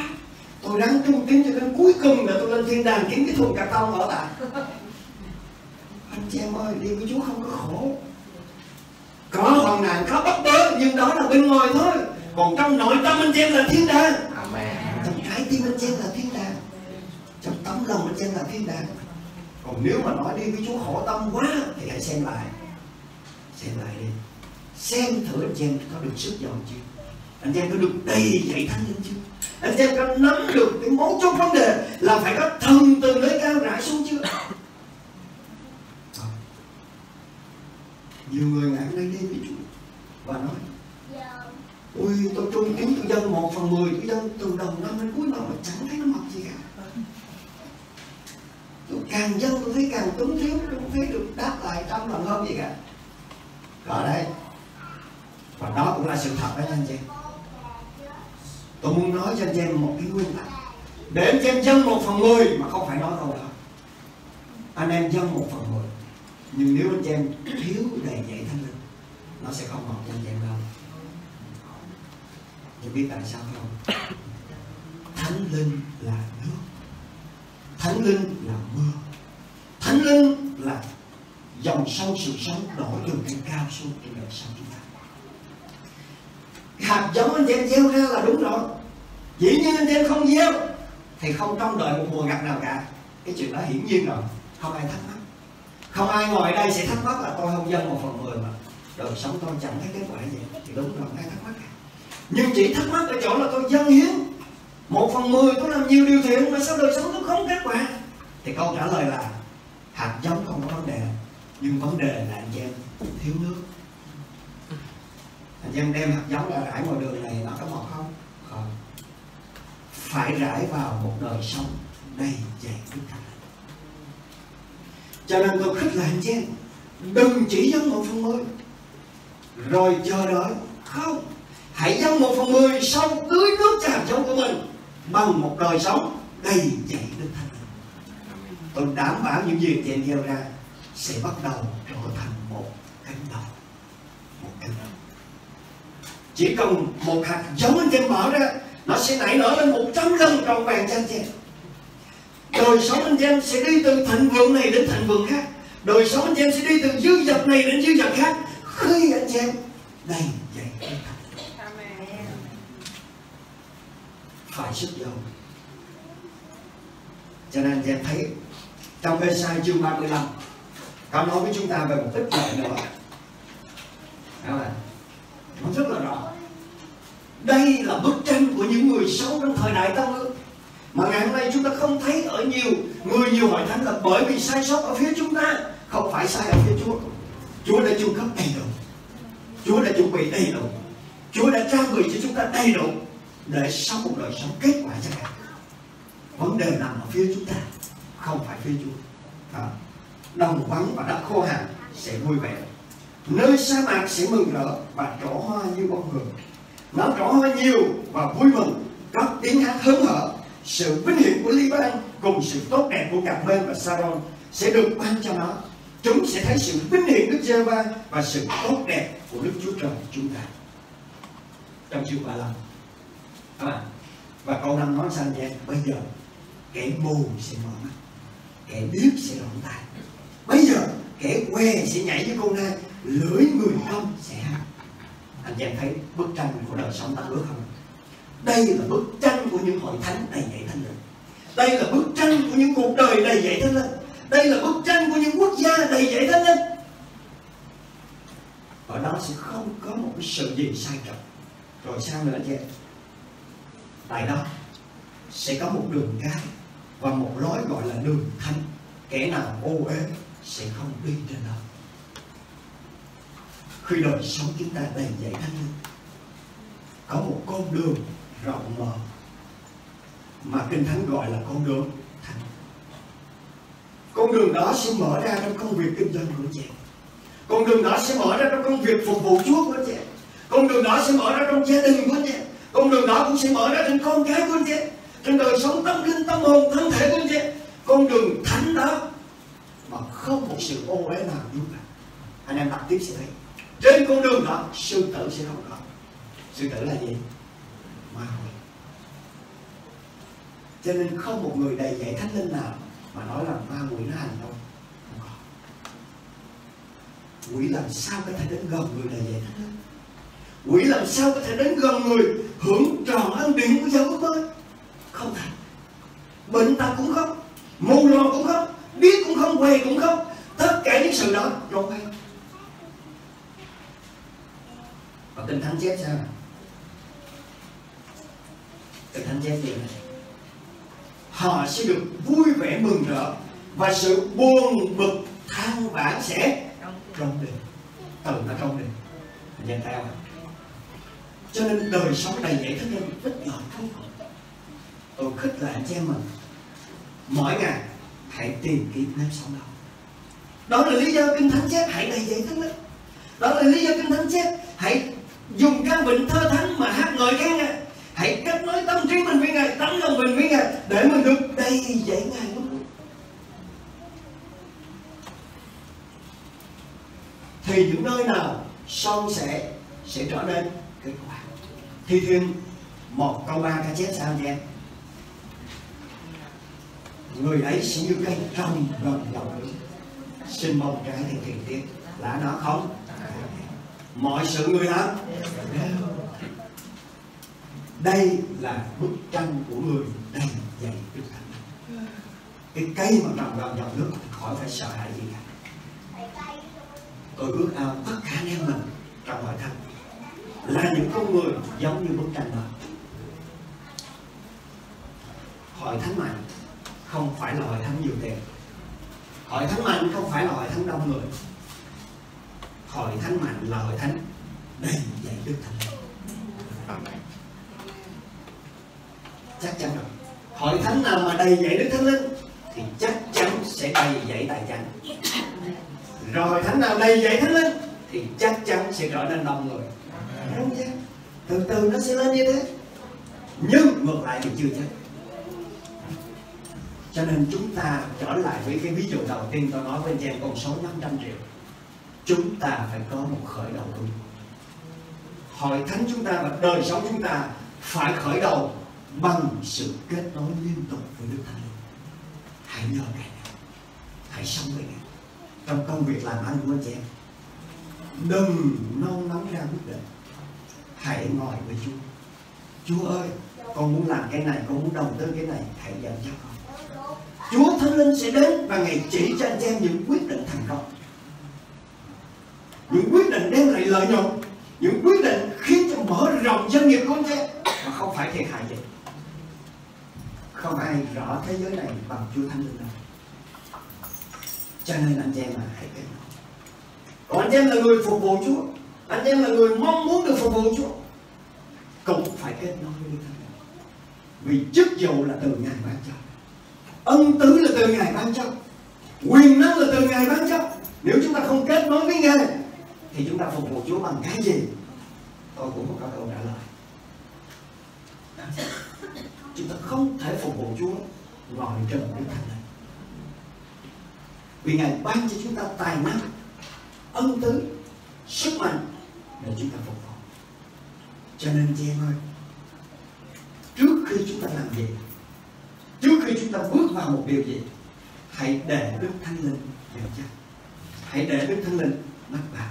Tôi ráng trung tín cho đến cuối cùng là tôi lên thiên đàng kiếm cái thùng cà tông ở lại. Anh chị em ơi đi với Chúa không có khổ. Có hoàn nạn có bất bớ nhưng đó là bên ngoài thôi. Còn trong nội tâm anh chị em là thiên đàng. Amen. trong trái tim anh chị em là thiên đàng trong tấm lòng anh chị em là thiên đàng còn nếu mà nói đi với Chúa khổ tâm quá thì hãy xem lại. Xem lại đi. Xem thử anh em có được sức giàu chưa? Anh em có được đầy dạy thánh linh chưa? Anh em có nắm được cái mấu chốt vấn đề là phải có thần từ nơi cao rải xuống chưa? Nhiều người ngày hôm nay đi với Chúa và nói Ôi tôi trung tín tôi dân một phần mười tôi dân từ đầu năm đến cuối năm mà chẳng thấy nó mập gì cả Tôi càng dân tôi thấy càng túng thiếu Tôi thấy được đáp lại trong lòng không gì cả. Ở đây Và đó cũng là sự thật đó anh chị. Em. Tôi muốn nói cho anh em một cái nguyên tắc. Để anh em dân một phần mười mà không phải nói câu đó. Anh em dân một phần mười. Nhưng nếu anh em thiếu đầy dạy thánh linh, Nó sẽ không hợp cho anh em đâu. Anh biết tại sao không? Thánh linh là nước. Thánh linh là mưa Thánh linh là dòng sông sự sống đổ từ trên cao xuống trên đời sống chúng ta. Hạt giống anh em gieo ra là đúng rồi. Dĩ nhiên anh em không gieo, thì không trong đời một mùa gặt nào cả. Cái chuyện đó hiển nhiên rồi. Không ai thắc mắc. Không ai ngồi đây sẽ thắc mắc là tôi không dân một phần mười mà đời sống tôi chẳng thấy kết quả gì. Thì đúng rồi, không ai thắc mắc cả. Nhưng chỉ thắc mắc ở chỗ là tôi dân hiến một phần mười tôi làm nhiều điều thiện mà sao đời sống tôi không kết quả? Thì câu trả lời là, hạt giống không có vấn đề, nhưng vấn đề là anh em thiếu nước. Anh em đem hạt giống ra rải ngoài đường này, nó có mọc không? Không. Phải rải vào một đời sống đầy dạy đức thánh linh cho nên tôi khích lệ anh em đừng chỉ giống một phần mười. Rồi chờ đợi. Không. Hãy giống một phần mười sau tưới nước cho hạt giống của mình bằng một đời sống đầy dạy đức thánh linh tôi đảm bảo những gì chị em gieo ra sẽ bắt đầu trở thành một cánh đồng, một cánh đồng. Chỉ cần một hạt giống anh em mở ra nó sẽ nảy nở lên một trăm lần trong bàn chân chị đời sống anh em sẽ đi từ thịnh vượng này đến thịnh vượng khác. Đời sống anh em sẽ đi từ dư dật này đến dư dật khác. Khi anh em đầy dạy đức thánh linh phải sức dầu. Cho nên anh em thấy trong Ê-sai chương 35 có nói với chúng ta về một ít lợi nữa. Đó là nó rất là rõ. Đây là bức tranh của những người sống trong thời đại tăng ước mà ngày hôm nay chúng ta không thấy ở nhiều người nhiều hội thánh là bởi vì sai sót ở phía chúng ta, không phải sai ở phía Chúa. Chúa đã chu cấp đầy đủ. Chúa đã chuẩn bị đầy đủ. Chúa đã trang bị cho chúng ta đầy đủ để sống một đời sống kết quả cho cả. Vấn đề nằm ở phía chúng ta, không phải phía Chúa. Đó. đồng vắng và đất khô hạn sẽ vui vẻ. Nơi sa mạc sẽ mừng rỡ và trổ hoa như bông hường. Nó trổ hoa nhiều và vui mừng. Các tiếng hát hớn hở, sự vinh hiển của Liban cùng sự tốt đẹp của cặp bên và Saron sẽ được ban cho nó. Chúng sẽ thấy sự vinh hiển Đức giê va và sự tốt đẹp của Đức Chúa Trời chúng ta. Trong chương 35 và câu năm nói sao vậy? Bây giờ kẻ mù sẽ mở mắt, kẻ điếc sẽ động tay. Bây giờ kẻ què sẽ nhảy với con nai lưỡi người công sẽ hát. Anh em thấy bức tranh của đời sống tăng ước không? Đây là bức tranh của những hội thánh đầy dạy thánh linh. Đây là bức tranh của những cuộc đời đầy dạy thánh linh. Đây là bức tranh của những quốc gia đầy dạy thánh linh. Ở đó sẽ không có một cái sự gì sai trật. Rồi sao nữa anh chị em tại đó sẽ có một đường cái và một lối gọi là đường thánh. Kẻ nào ô uế sẽ không đi trên đó. Khi đời sống chúng ta đầy dạy thánh linh, có một con đường rộng mở mà kinh thánh gọi là con đường thánh. Con đường đó sẽ mở ra trong công việc kinh doanh của chị con đường đó sẽ mở ra trong công việc phục vụ Chúa của chị con đường đó sẽ mở ra trong gia đình của chị con đường đó cũng sẽ mở ra trên con cái của anh chị. Trên đời sống tâm linh, tâm hồn, thân thể của anh chị. Con đường thánh đó mà không một sự ô uế nào giúp cả anh em đọc tiếp sẽ thấy. Trên con đường đó, sư tử sẽ không có. Sư tử là gì? Ma quỷ. Cho nên không một người đầy dạy thánh linh nào mà nói là ma quỷ nó hành động. Không có. Quỷ làm sao có thể đến gần người đầy dạy thánh linh? Quỷ làm sao có thể đến gần người, hưởng tròn ân điển của giáo ước mới? Không thành bệnh tật cũng không, mù lòa cũng không biết cũng không què cũng không. Tất cả những sự đó trốn hết và kinh thánh chép sao? Kinh thánh chép gì này. Họ sẽ được vui vẻ mừng rỡ và sự buồn bực than vãn sẽ trong đình từ nó trong đình nhận theo cho nên đời sống đầy dạy thức linh rất là không cùng tôi khích lệ anh chị em mình, mỗi ngày hãy tìm kiếm nếp sống đó. Đó là lý do kinh thánh chép hãy đầy dạy thức linh đó là lý do kinh thánh chép hãy dùng căn bệnh thơ thánh mà hát ngợi khen ngài. Hãy kết nối tâm trí mình với ngài, tấm lòng mình với ngài để mình được đầy dạy ngài lúc thì những nơi nào son sẽ sẽ trở nên kết quả thi thiên, một câu ba ca chép sao anh em? Người ấy sẽ như cây trồng gần dòng nước xin mong trái thì tiền tiết là nó không? Mọi sự người đó đây là bức tranh của người đầy dạy đức hạnh. Cái cây mà trồng gần dòng nước khỏi phải sợ hãi gì cả. Tôi ước ao tất cả anh em mình trong hội thánh là những con người giống như bức tranh đó. Hội thánh mạnh không phải là hội thánh nhiều tiền. Hội thánh mạnh không phải là hội thánh đông người. Hội thánh mạnh là hội thánh đầy dạy đức thánh. Linh chắc chắn rồi. Hội thánh nào mà đầy dạy đức thánh linh thì chắc chắn sẽ đầy dạy tài chánh. Rồi hội thánh nào đầy dạy thánh linh thì chắc chắn sẽ trở nên đông người không chứ. Từ từ nó sẽ lên như thế. Nhưng ngược lại thì chưa chắc. Cho nên chúng ta trở lại với cái ví dụ đầu tiên tôi nói với anh em, con số 500 triệu. Chúng ta phải có một khởi đầu đúng. Hội thánh chúng ta và đời sống chúng ta phải khởi đầu bằng sự kết nối liên tục với Đức Thánh. Linh hãy nhờ cái này hãy sống với Ngài. Trong công việc làm ăn của anh chị em, đừng nôn nóng ra quyết định hãy ngồi với Chúa. Chúa ơi, con muốn làm cái này, con muốn đầu tư cái này. Hãy dẫn cho con. Chúa Thánh Linh sẽ đến và Ngài chỉ cho anh em những quyết định thành công. Những quyết định đem lại lợi nhuận. Những quyết định khiến cho mở rộng doanh nghiệp của anh em. Mà không phải thiệt hại gì. Không ai rõ thế giới này bằng Chúa Thánh Linh đâu. Cho nên anh em mà hãy kết nối còn anh em là người phục vụ Chúa anh em là người mong muốn được phục vụ Chúa. Cũng phải kết nối với Đức Thánh Linh. Vì chức vụ là từ Ngài ban cho. Ân tứ là từ Ngài ban cho. Quyền năng là từ Ngài ban cho. Nếu chúng ta không kết nối với Ngài, thì chúng ta phục vụ Chúa bằng cái gì? Tôi cũng có câu trả lời. Chúng ta không thể phục vụ Chúa ngoài trừ Đức Thánh Linh. Vì Ngài ban cho chúng ta tài năng, ân tứ, sức mạnh để chúng ta phục vụ cho nên, chị em ơi, trước khi chúng ta làm gì, trước khi chúng ta bước vào một điều gì, hãy để Đức Thánh Linh dẫn dắt. Hãy để Đức Thánh Linh mắc bạn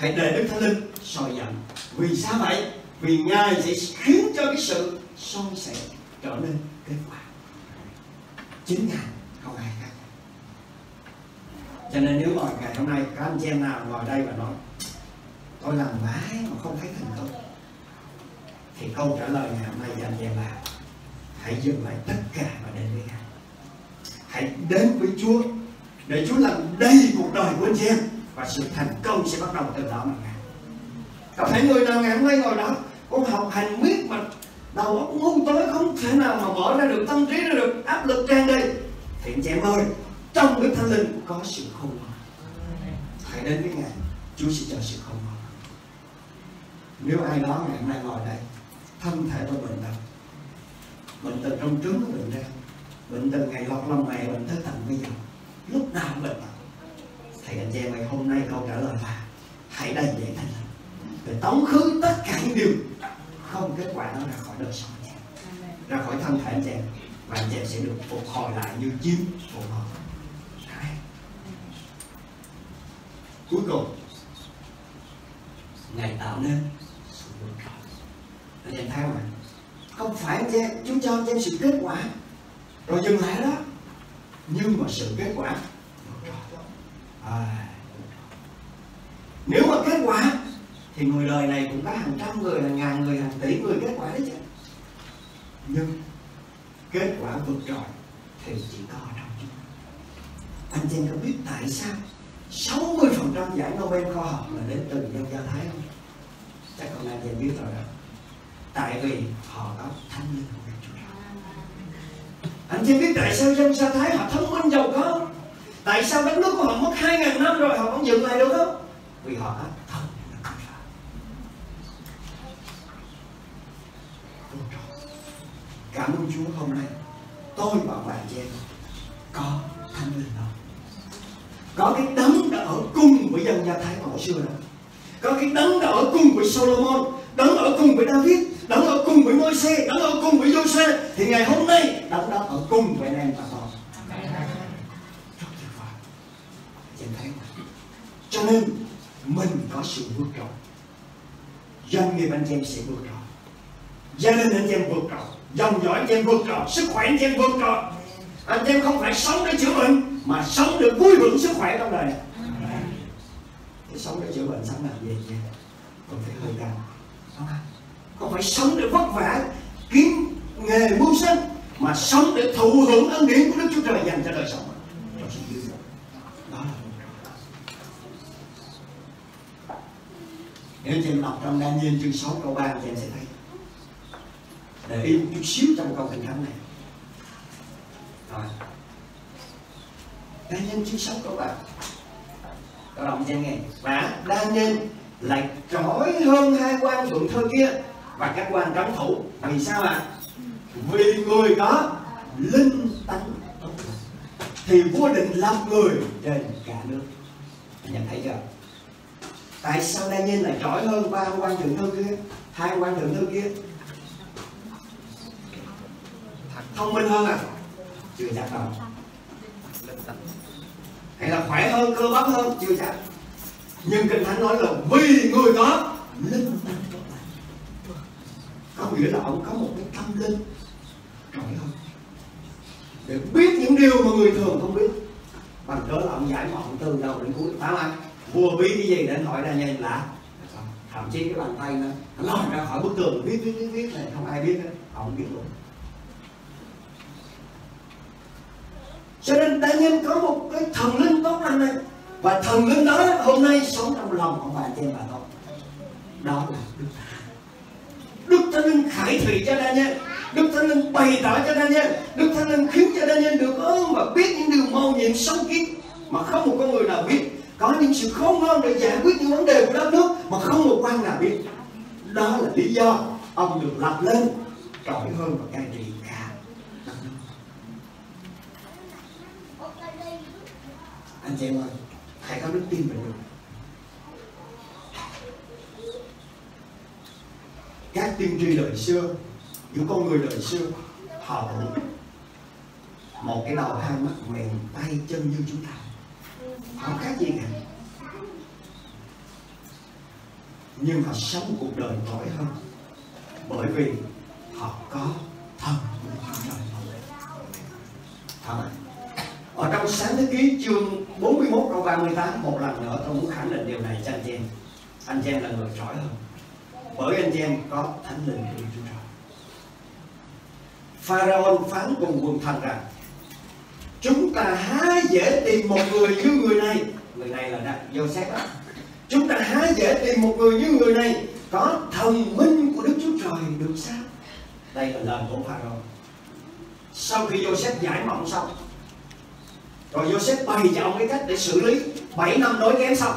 hãy để Đức Thánh Linh soi dẫn. Vì sao vậy? Vì Ngài sẽ khiến cho cái sự soi sẻ trở nên kết quả. Chính Ngài, không ai khác. Cho nên nếu mà ngày hôm nay, các anh chị em nào ngồi đây và nói tôi làm mãi mà không thấy thành công. Thì câu trả lời ngày hôm nay dành cho bà em là, hãy dừng lại tất cả và đến với Ngài. Hãy đến với Chúa để Chúa làm đầy cuộc đời của anh chị em và sự thành công sẽ bắt đầu từ đó mà Ngài. Có thể người nào ngày hôm nay ngồi đó, con học hành miết mà đầu óc ngu tối không thể nào mà bỏ ra được, tâm trí ra được, áp lực tràn đầy. Thì anh chị em ơi, trong Đức Thánh Linh có sự khôn ngoan hãy đến với Ngài, Chúa sẽ cho sự khôn ngoan nếu ai đó ngày hôm nay ngồi đây, thân thể tôi bệnh tật bệnh từ trong trứng nó bệnh ra bệnh từ ngày lọt lòng mẹ bệnh tới tận bây giờ. Lúc nào bệnh. Tật thầy anh chị em hôm nay câu trả lời là, hãy đầy dễ thành lập để tống khứ tất cả những điều. Không kết quả nó ra khỏi đời sống anh chị em ra khỏi thân thể anh chị em và anh chị em sẽ được phục hồi lại như chiến phục hồi cuối cùng, ngày tạo nên anh em mà. Không phải anh Chúa cho anh em sự kết quả. Rồi dừng lại đó. Nhưng mà sự kết quả. À, nếu mà kết quả thì người đời này cũng có hàng trăm người hàng ngàn người hàng tỷ người kết quả đấy chứ. Nhưng kết quả vượt trội thì chỉ có trong Chúa anh chị em có biết tại sao 60% giải Nobel khoa học là đến từ dân Do Thái không? Chắc còn anh chị biết rồi đó. Tại vì họ có thánh linh của Đức Chúa Anh chị biết tại sao dân Do Thái họ thông minh giàu có? Tại sao đất nước của họ mất 2.000 năm rồi họ vẫn dựng lại được không? Vì họ có thần linh của Chúa Cảm ơn Chúa hôm nay. Tôi và bạn chị em có thánh linh đó. Có cái đấng đã ở cùng với dân do thái cổ xưa đó. Có cái đấng đã ở cùng với Solomon, đấng ở cùng với David đấng ở cùng với môi xe đấng ở cùng với Giô-xê thì ngày hôm nay đấng đã ở cùng với anh em và con. Rất tuyệt vời. Thấy cho nên, mình có sự vượt trội. Doanh nghiệp anh em sẽ vượt trội. Gia đình anh em vượt trội. Dòng dõi anh em vượt trội. Sức khỏe anh em vượt trội. Anh em không phải sống để chữa bệnh, mà sống được vui vững sức khỏe trong đời. Để sống để chữa bệnh sống làm gì vậy còn phải hơi cao. Không? Không phải sống để vất vả kiếm nghề mưu sinh, mà sống để thụ hưởng ân điển của Đức Chúa Trời dành cho đời sống? Nếu chị em đọc trong Đa Nhiên chương 6 câu 3 chị em sẽ thấy. Để ý một chút xíu trong câu kinh thánh này. Rồi. Đa Nhiên chương 6 câu 3 Câu động cho em nghe. Và Đa Nhiên lại trói hơn hai quan thượng thơ kia. Và các quan trấn thủ Vì sao ạ? Vì người có linh tánh thì vua định làm người trên cả nước. Nhận thấy chưa? Tại sao Daniel lại giỏi hơn ba quan thượng thư kia, hai quan thượng thư kia? Thông minh hơn à? Chưa chắc đâu. Hay là khỏe hơn, cơ bắp hơn? Chưa chắc. Nhưng kinh thánh nói là vì người có linh tánh có nghĩa là ông có một cái tâm linh. Giỏi hơn để biết những điều mà người thường không biết. Bằng đó là ông giải mộng từ đầu đến cuối. Phải không anh? Vua biết cái gì để hỏi ra nhanh lạ thậm chí cái bàn tay nó lòi ra khỏi bức tường. Viết viết viết viết này, không ai biết hết. Ông biết luôn. Cho nên đại nhân có một cái thần linh tốt lành này. Và thần linh đó hôm nay sống trong lòng của bà chị bà tôi đó là đức đức thánh linh khải thị cho Daniel đức thánh linh bày tỏ cho Daniel đức thánh linh khiến cho Daniel được ơn và biết những điều mâu nhiệm sâu kín mà không một con người nào biết. Có những sự khôn ngoan để giải quyết những vấn đề của đất nước mà không một quan nào biết. Đó là lý do ông được lập lên trội hơn và cai trị cả. Đất nước anh chị em ơi, hãy có đức tin về được các tiên tri đời xưa, những con người đời xưa, họ cũng một cái đầu hai mắt miệng tay chân như chúng ta họ khác gì cả. Nhưng họ sống cuộc đời giỏi hơn, bởi vì họ có thần của trời Thật ở trong sáng thế ký chương 41 câu 38 một lần nữa tôi muốn khẳng định điều này cho anh chị em anh chị em là người giỏi hơn bởi anh em có thánh linh của Chúa Trời. Pharaoh phán cùng quần thần rằng, chúng ta há dễ tìm một người như người này. Người này là Joseph đó chúng ta há dễ tìm một người như người này, có thần minh của Đức Chúa Trời được sao? Đây là lời của Pharaoh. Sau khi Joseph giải mộng xong, rồi Joseph bày cho ông cái cách để xử lý. 7 năm đối kém xong,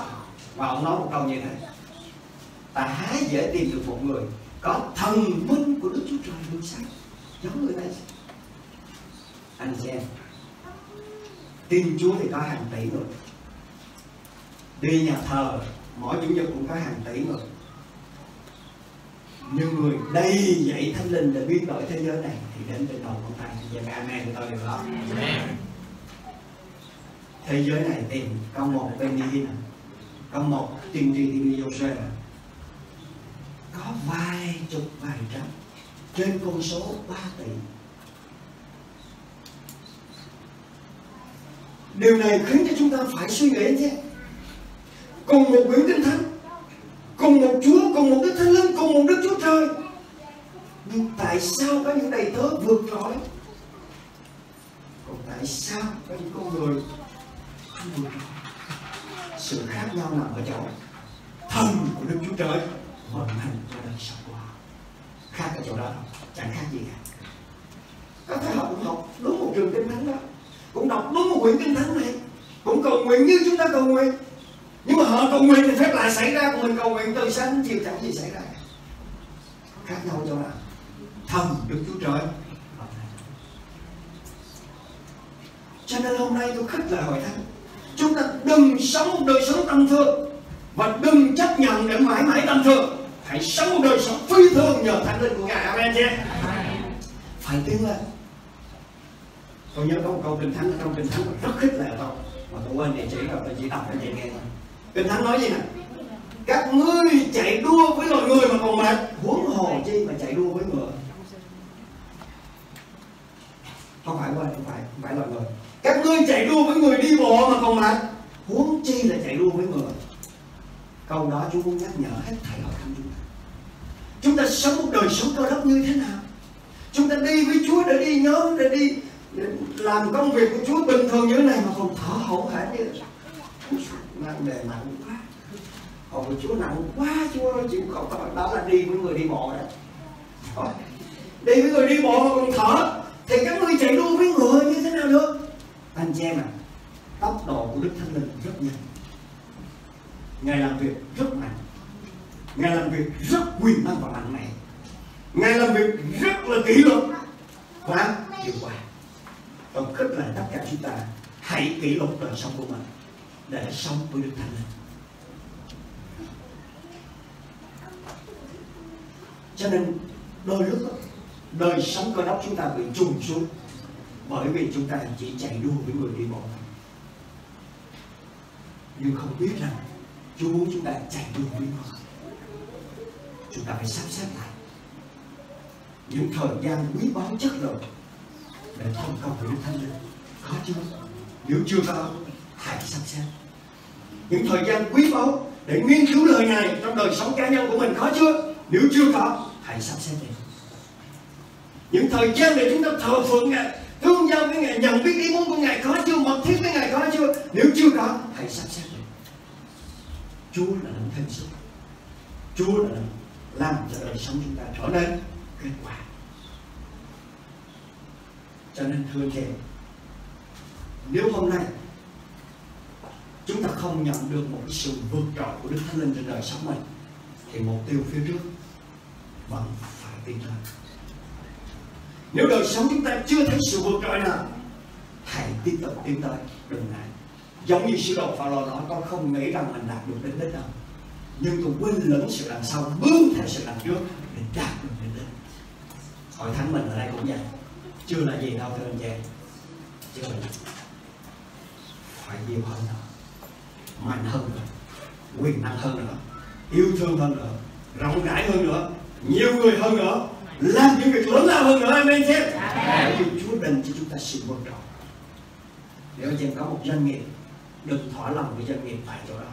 và ông nói một câu như thế ta há dễ tìm được một người có thần minh của Đức Chúa Trời được sao giống người này. Anh xem tin Chúa thì có hàng tỷ người. Đi nhà thờ mỗi chủ nhật cũng có hàng tỷ người. Nhưng người đầy dạy thánh linh để biến đổi thế giới này thì đến từ đầu con tay và amen tôi đều đó thế giới này tìm có một bên đi có một tiên tri tiên tri Jose có vài chục, vài trăm, trên con số 3 tỷ. Điều này khiến cho chúng ta phải suy nghĩ chứ cùng một quyển kinh thánh, cùng một chúa, cùng một đức thánh linh, cùng một đức chúa trời. Nhưng tại sao có những đầy tớ vượt trội? Còn tại sao có những con người không vượt trội? Sự khác nhau nằm ở chỗ thần của đức chúa trời vận hành cho đời sống của họ khác ở chỗ đó chẳng khác gì cả có thể họ cũng học đúng một trường kinh thánh đó cũng đọc đúng một quyển kinh thánh này cũng cầu nguyện như chúng ta cầu nguyện nhưng mà họ cầu nguyện thì phép lại xảy ra còn mình cầu nguyện từ sáng đến chiều chẳng gì xảy ra khác nhau chỗ nào thần được chúa trời cho nên hôm nay tôi khích lời hội thánh chúng ta đừng sống một đời sống tầm thường và đừng chấp nhận để mãi mãi tầm thường hãy sống một đời sống phi thường nhờ thánh linh của ngài. Amen chứ? Phải tiến lên tôi nhớ có một câu kinh thánh ở trong kinh thánh rất khích lệ tôi. Mà tôi quên địa chỉ rồi tôi chỉ đọc cho chị nghe thôi. Kinh thánh nói gì nè? Các ngươi chạy đua với loài người mà còn mệt. Huống hồ chi mà chạy đua với ngựa không phải quên không phải không phải loài người. Các ngươi chạy đua với người đi bộ mà còn mệt. Huống chi là chạy đua với ngựa câu đó Chúa muốn nhắc nhở hết thảy hội thánh chúng chúng ta sống một đời sống cơ đốc như thế nào? Chúng ta đi với Chúa để đi nhóm để đi để làm công việc của Chúa bình thường như thế này mà còn thở hổn hển như nặng đề nặng quá. Hồn của Chúa nặng quá, Chúa ơi, chịu không có đó là đi với người đi bộ đấy đi với người đi bộ mà còn thở. Thì các ngươi chạy đua với ngựa như thế nào được? Anh chị em à tốc độ của Đức Thánh Linh rất nhanh. Ngài làm việc rất mạnh. Ngài làm việc rất quyền năng và mạnh mẽ. Ngài làm việc rất là kỷ luật Và hiệu quả. Tôi kết lại tất cả chúng ta, hãy kỷ luật đời sống của mình để sống với Đức Thánh Linh. Cho nên, đôi lúc đời sống cơ đốc chúng ta bị trùng xuống bởi vì chúng ta chỉ chạy đua với người đi bộ. Nhưng không biết rằng Chúa muốn chúng ta chạy đua với người chúng ta phải sắp xếp lại. Những thời gian quý báu chất lượng để thông công với Đức Thánh Linh có chưa? Nếu chưa có, hãy sắp xếp. Những thời gian quý báu để nghiên cứu lời này trong đời sống cá nhân của mình có chưa? Nếu chưa có, hãy sắp xếp đi. Những thời gian để chúng ta thờ phượng ngài, thương giao với ngài, nhận biết ý muốn của ngài có chưa? Mật thiết với ngài có chưa? Nếu chưa có, hãy sắp xếp đi. Chúa là đấng thêm sức. Chúa là đấng làm cho đời sống chúng ta trở nên kết quả cho nên, thưa chị, nếu hôm nay chúng ta không nhận được một cái sự vượt trội của Đức Thánh Linh trên đời sống mình, thì mục tiêu phía trước vẫn phải tiến lên. Nếu đời sống chúng ta chưa thấy sự vượt trội nào, hãy tiếp tục tiến tới đừng ngại giống như sứ đồ Phaolô nói, con không nghĩ rằng mình đạt được đến đích đâu nhưng tôi quên lẫn sự đằng sau bước theo sự đằng trước để đạt được đến đích hội thánh mình ở đây cũng vậy. Chưa là gì đâu thưa anh chị chưa là phải nhiều hơn nữa. Mạnh hơn nữa. Quyền năng hơn nữa. Yêu thương hơn nữa. Rộng rãi hơn nữa. Nhiều người hơn nữa. Làm những việc lớn lao hơn nữa. Amen chứ cho Chúa định cho chúng ta sự vượt trội nếu anh chị có một doanh nghiệp đừng thỏa lòng với doanh nghiệp tại chỗ đó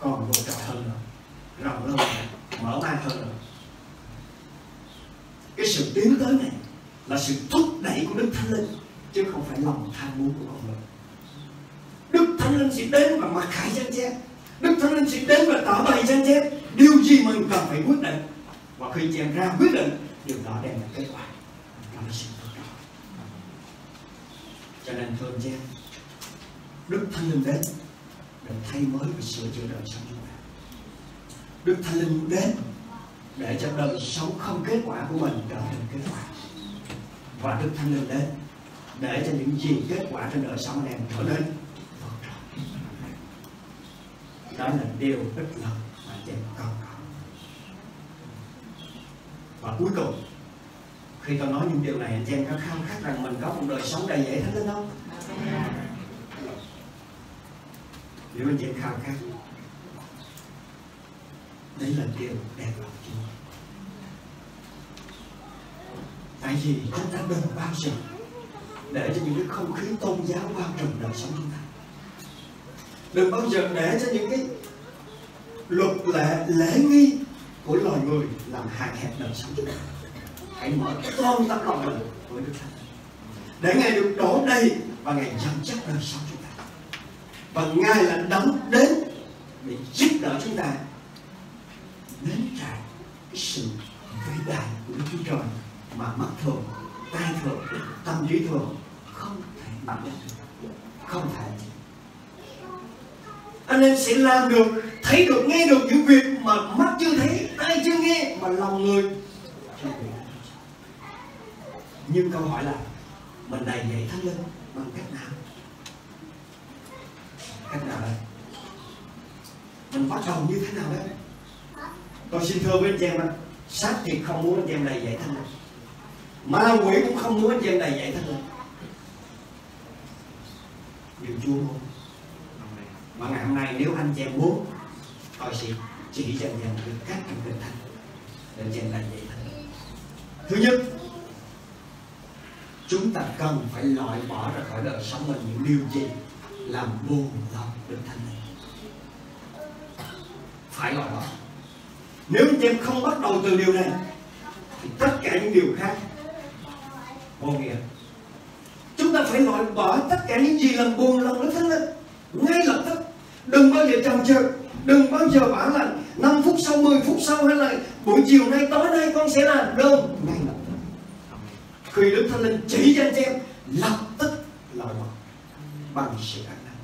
còn vô trọng hơn nữa rộng lớn hơn mở mang hơn nữa cái sự tiến tới này là sự thúc đẩy của Đức Thánh Linh, chứ không phải lòng tham muốn của con người. Đức Thánh Linh sẽ đến và mặc khải danh chép. Đức Thánh Linh sẽ đến và tỏ bày danh chép. Điều gì mình cần phải quyết định? Và khi chị em ra quyết định, Điều đó đem lại kết quả. Đó là sự tốt đó Cho nên thưa anh chị em, Đức Thánh Linh đến. Để thay mới và sửa chữa đời sống chúng ta. Đức Thánh Linh đến Để cho đời sống không kết quả của mình trở thành kết quả. Và Đức Thánh Linh đến để cho những gì kết quả trên đời sống này trở nên đó là điều ích lợi mà chị con có. Và cuối cùng, khi tôi nói những điều này anh em có khao khát rằng mình có một đời sống đầy dễ thánh linh không dạ nếu anh chị em khao khát, đấy là điều đẹp lòng Chúa. Tại vì chúng ta đừng bao giờ để cho những cái không khí tôn giáo bao trùm đời sống chúng ta. Đừng bao giờ để cho những cái luật lệ, lễ nghi của loài người làm hạn hẹp đời sống chúng ta. Hãy mở con tâm lòng mình với đức thánh. Để ngài được đổ đầy và ngài dẫn dắt đời sống và ngài là đấng đến để giúp đỡ chúng ta đến trải cái sự vĩ đại của Đức Chúa Trời mà mắt thường, tai thường, tâm trí thường không thể bằng được. Không thể. Anh em sẽ làm được thấy được nghe được những việc mà mắt chưa thấy tai chưa nghe mà lòng người nhưng câu hỏi là mình đầy dạy thánh linh bằng cách nào? Cách nào đây. Mình bắt đầu như thế nào đấy? Tôi xin thưa với anh chị em sát thì không muốn anh chị em đầy dạy thân ma quỷ cũng không muốn anh chị em đầy dạy thân linh điều chúa không mà ngày hôm nay nếu anh chị em muốn, tôi sẽ chỉ cho anh em được cách trong kinh thánh để anh chị em này vậy thân thứ nhất, chúng ta cần phải loại bỏ ra khỏi đời sống mình những điều gì? Làm buồn lòng đức thánh linh phải loại bỏ nếu anh em không bắt đầu từ điều này, thì tất cả những điều khác vô nghĩa. Chúng ta phải loại bỏ tất cả những gì làm buồn lòng đức thánh linh. Ngay lập tức, đừng bao giờ chần chừ đừng bao giờ bảo là 5 phút sau 10 phút sau hay là buổi chiều nay, tối nay con sẽ làm đâu? Ngay lập tức. Khi đức thánh linh chỉ cho anh em, lập tức bằng sự ăn năn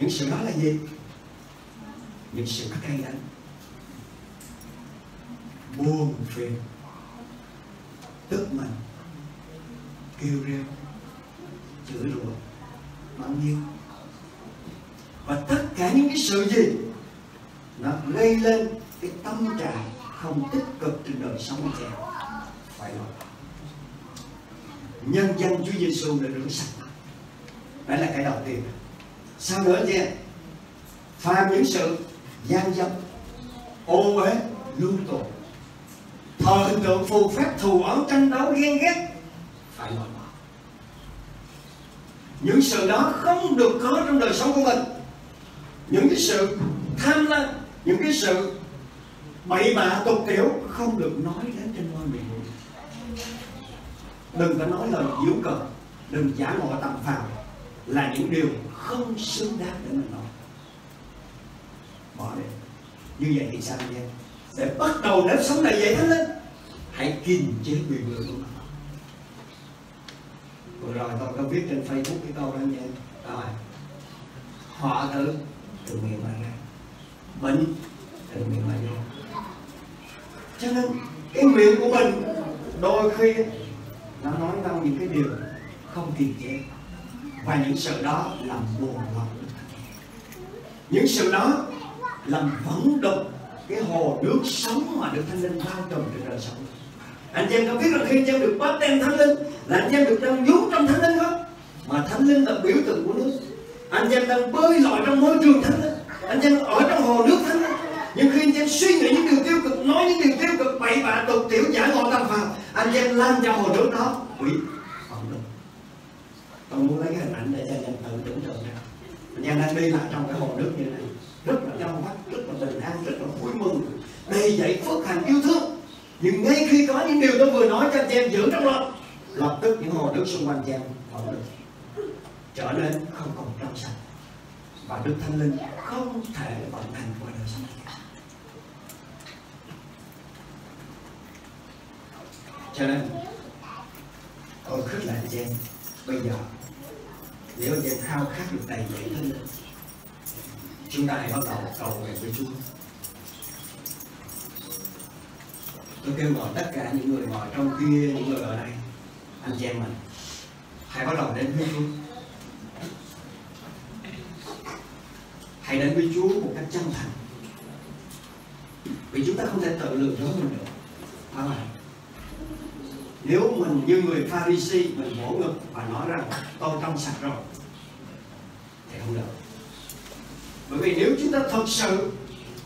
những sự đó là gì? Những sự cay đắng. Buồn phiền. Tức mình. Kêu reo. Chửi rủa. Mắng nhiêu và tất cả những cái sự gì nó gây lên cái tâm trạng không tích cực trên đời sống của trẻ? Phải không nhân dân Chúa Giêsu đã rửa sạch đấy là cái đầu tiên. Sau nữa nha phàm những sự, gian dâm, ô uế lưu tồn. Thờ hình tượng phù phép thù oán tranh đấu ghen ghét, phải loại bỏ. Những sự đó không được có trong đời sống của mình. Những cái sự tham lam, những cái sự bậy bạ tục tiểu không được nói đến trên môi miệng. Đừng có nói lời yếu cợt, đừng giả ngọ tầm phào là những điều không xứng đáng để mình nói. Bỏ đi. Như vậy thì sao anh em để bắt đầu nếp sống này vậy thánh linh hãy kiềm chế quyền lực của mình. Vừa rồi tôi có viết trên facebook cái câu đó anh em rồi. Họ tự nguyện miệng mà ra bệnh tự miệng mà vô. Cho nên, cái miệng của mình đôi khi nó nói ra những cái điều không kiềm chế và những sự đó làm buồn lòng. Những sự đó làm vẫn đục cái hồ nước sống mà được thánh linh bao trùm trên đời sống. Anh em có biết là khi anh em được bắt tem thánh linh là anh em được đang nhúng trong thánh linh không? Mà thánh linh là biểu tượng của nước. Anh em đang bơi lội trong môi trường thánh linh. Anh em ở trong hồ nước thánh linh. Nhưng khi anh em suy nghĩ những điều tiêu cực nói những điều tiêu cực bậy bạ tục tiểu giả ngộ tầm phàm, anh em lan vào hồ nước đó quỷ tôi muốn lấy cái hình ảnh để cho nhân tự tưởng tượng ra. Nhân đang đi lại trong cái hồ nước như này, rất là trong vắt rất là bình an, rất là vui mừng. Đầy dậy phước hạnh yêu thương. Nhưng ngay khi có những điều tôi vừa nói cho anh em giữ trong lòng, lập tức những hồ nước xung quanh em vẫn được trở nên không còn trong sạch. Và đức thánh linh không thể vận hành qua đời sống. Cho nên, tôi khích lệ anh em bây giờ, nếu anh em khao khát được đầy dậy hơn chúng ta hãy bắt đầu cầu nguyện với Chúa. Tôi kêu gọi tất cả những người ngồi trong kia, những người ở đây, anh chị em mình, hãy bắt đầu đến với Chúa. Hãy đến với Chúa một cách chân thành. Vì chúng ta không thể tự lừa dối mình được. Phải không nếu mình như người Pharisee mình vỗ ngực và nói rằng, tôi trong sạch rồi, thì không được. Bởi vì nếu chúng ta thật sự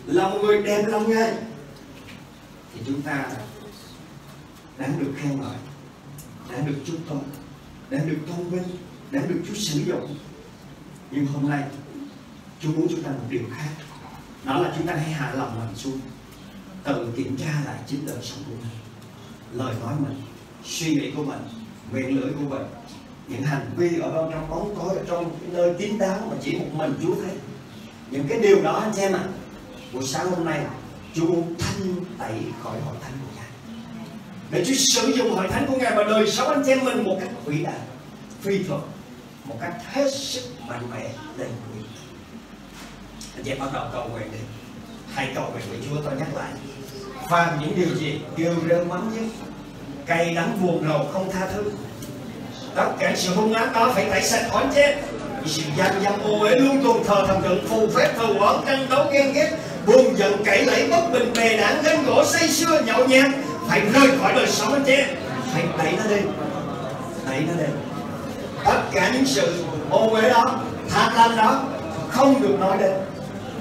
là một người đẹp lòng ngay thì chúng ta đáng được khen ngợi, đáng được chúc tôn đáng được tôn vinh, đáng được Chúa sử dụng. Nhưng hôm nay, Chúa muốn chúng ta một điều khác. Đó là chúng ta hãy hạ lòng mình xuống, tự kiểm tra lại chính đời sống của mình, lời nói mình suy nghĩ của mình miệng lưỡi của mình những hành vi ở bên trong bóng tối ở trong cái nơi kín đáo mà chỉ một mình Chúa thấy. Những cái điều đó anh em ạ à, buổi sáng hôm nay Chúa muốn thanh tẩy khỏi hội thánh của Ngài. Để Chúa sử dụng hội thánh của Ngài và đời sống anh em mình một cách vĩ đại phi thường một cách hết sức mạnh mẽ đầy quyền. anh chị bắt đầu cầu nguyện đi. Hãy cầu nguyện với Chúa tôi nhắc lại. Phàm những điều gì kêu rơn mắng nhất cay đắng buồn rầu không tha thứ. Tất cả sự hung ác đó phải tẩy sạch khỏi chết. Sự gian dâm ô uế luôn tuần thờ thần tượng, phù phép thù oán tranh đấu ghen ghét buồn giận cãi lẫy bất bình bề đảng ganh gỗ say sưa nhậu nhẹt phải rời khỏi đời sống anh chị phải đẩy nó đi đẩy nó đi tất cả những sự ô uế đó tham lam đó, không được nói đến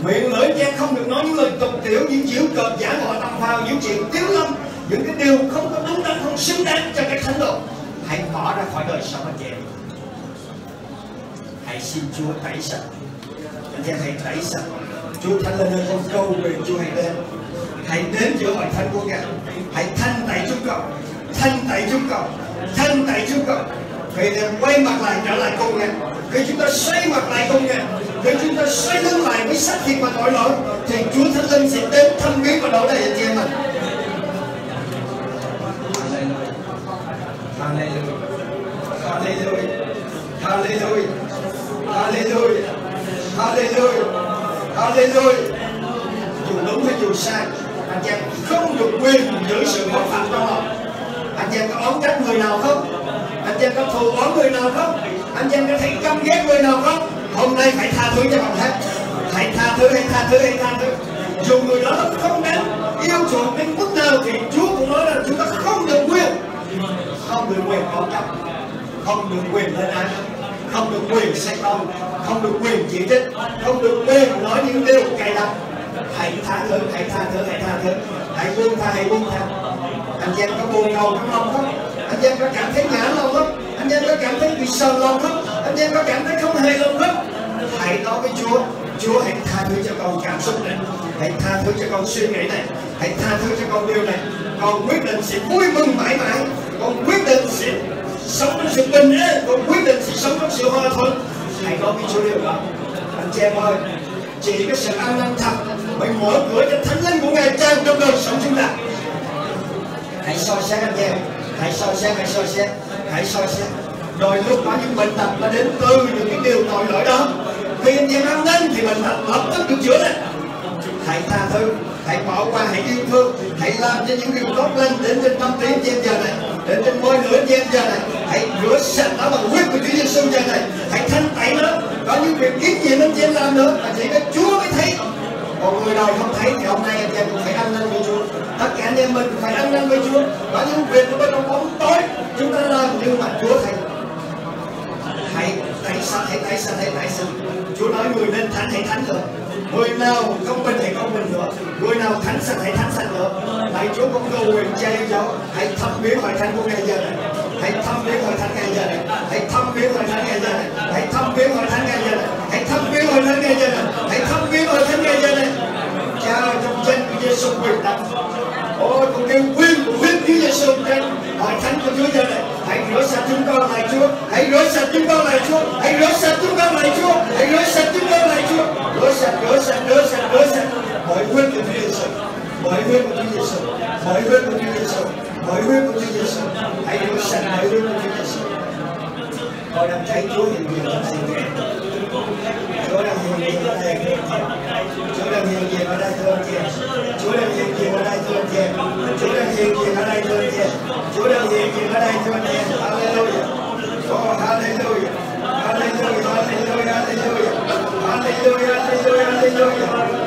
miệng lưỡi cha không được nói những lời tục tiểu, những chiếu cợt giả ngoại tầm phào, những chuyện tiếu lâm những cái điều không có đúng đắn, không xứng đáng cho cái thánh đồ hãy bỏ ra khỏi đời sống anh chị em. Hãy xin Chúa tẩy sạch. Anh chị em hãy tẩy sạch. Chúa thánh lên ơi con câu về Chúa hãy đến. Hãy đến giữa hội thánh của Ngài. Hãy thanh tẩy chúng con thanh tẩy chúng con thanh tẩy chúng con khi em quay mặt lại trở lại công nghệ khi chúng ta xoay mặt lại công nghệ khi chúng ta xoay lưng lại với xác thịt và tội lỗi, thì Chúa thánh linh sẽ đến thăm viếng và đổ đầy anh chị em mình Hallelujah. Hallelujah. Hallelujah. Hallelujah. Hallelujah. Hallelujah. Dù đúng hay dù sai, anh chị em không được quyền giữ sự bất phạm trong lòng. Anh chị em có oán trách người nào không? Anh chị em có thù oán người nào không? anh chị em có thấy căm ghét người nào không hôm nay phải tha thứ cho bằng hết hãy tha thứ hãy tha thứ hãy tha thứ dù người đó không đáng yêu chuộng đến mức nào thì Chúa cũng nói là chúng ta không được quyền không được quyền có trọng, không được quyền lên án không được quyền say con không được quyền chỉ trích, không được quyền nói những điều cay đắng hãy tha thứ, hãy tha thứ, hãy tha thứ. Hãy buông tha, hãy buông tha. Anh em có buồn rầu trong không anh em có cảm thấy ngã lòng không anh em có cảm thấy bị sờn lòng không anh em có cảm thấy không hề lòng không hãy nói với Chúa Chúa, hãy tha thứ cho con cảm xúc này. Hãy tha thứ cho con suy nghĩ này. Hãy tha thứ cho con điều này. Con quyết định sẽ vui mừng mãi mãi. Con quyết định sẽ sống trong sự bình ấy, con quyết định sẽ sống trong sự hòa thuận. Hãy có cái Chúa điều đó? Anh chị em ơi chỉ có sự an lành thật mới mở cửa cho thánh linh của ngài tràn trong đời sống chúng ta. Hãy soi xét anh em hãy soi xét hãy soi xét hãy soi xét đôi lúc có những bệnh tật nó đến từ những cái điều tội lỗi đó. Khi anh em ăn nên thì bệnh tật lập tức được chữa lành. Hãy tha thứ hãy bỏ qua hãy yêu thương hãy làm cho những điều tốt lên đến trên tâm trí anh em giờ này đến trên môi lưỡi anh em giờ này hãy rửa sạch nó bằng huyết của Chúa Giêsu giờ này. Hãy thanh tẩy nó. Có những việc ít gì anh em làm nữa mà chỉ có Chúa mới thấy. Còn người đời không thấy thì hôm nay anh em cũng phải ăn năn với Chúa. Tất cả anh em mình phải ăn năn với Chúa. Có những việc ở bên trong bóng tối, chúng ta làm nhưng mà Chúa thấy. Hãy tẩy sạch, hãy tẩy sạch, hãy tẩy sạch. Chúa nói người nên thánh, hãy thánh rồi. Người nào công bình hãy công bình nữa. Người nào thánh sạch, hãy thánh sạch nữa. Hãy Chúa cũng cầu nguyện chay giáo hãy thăm biến mọi thánh của ngày giờ này hãy thăm viếng hội thánh ngay giờ này hãy thăm viếng hội thánh ngay giờ này hãy thăm viếng hội thánh ngay giờ này hãy thăm viếng hội thánh ngay giờ này hãy thăm viếng hội thánh ngay giờ này cha trong danh của Giêsu quyền năng ôi con kêu quyền của huyết Chúa Giêsu trên hội thánh của Chúa giờ này, hãy rửa sạch chúng con lại Chúa. Hãy rửa sạch chúng con lại Chúa. Hãy rửa sạch chúng con lại Chúa. Hãy rửa sạch chúng con lại Chúa. Rửa sạch rửa sạch rửa sạch rửa sạch. Hội huyết của Chúa Giêsu bởi huyết của Chúa Giêsu bởi huyết của Chúa Giêsu bởi huyết của Chúa Giêsu hãy rửa sạch bởi huyết của Chúa Giêsu tôi đang thấy Chúa hiện diện ở đây. Chúa đang hiện diện ở đây. Chúa đang hiện diện ở đây, thưa anh chị Chúa đang hiện diện ở đây, thưa anh chị Chúa đang hiện diện ở đây, thưa anh chị Chúa đang hiện diện ở đây, thưa anh chị Hallelujah. Oh hallelujah Hallelujah. Hallelujah Hallelujah Hallelujah. Hallelujah Hallelujah Hallelujah.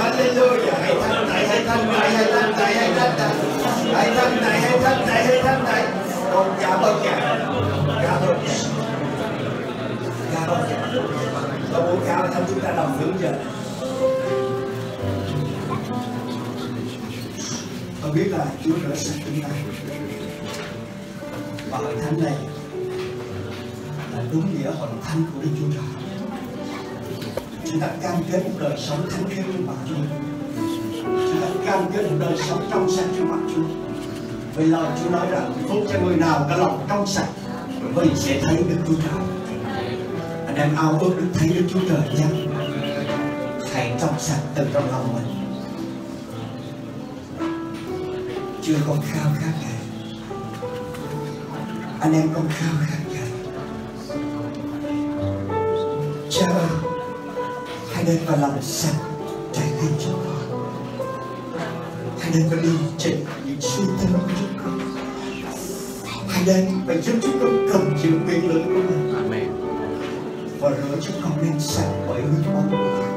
Chúng ta cam kết một đời sống thánh khiết trước mặt Chúa. Chúng ta cam kết một đời sống trong sạch trước mặt Chúa. Vì lời Chúa nói rằng, phúc cho người nào có lòng trong sạch, vì sẽ thấy được Chúa Trời. Anh em ao ước được thấy được Chúa Trời chăng hãy trong sạch từ trong lòng mình. Chưa còn khao khát này. Anh em còn khao khát. Đến và làm sạch trái tim chúng con. Hãy đến và điều chỉnh những suy tư của chúng con. Hãy đến và giúp chúng con cầm giữ quyền lực của mình. Và rửa chúng con nên sạch bởi huyết máu của Ngài.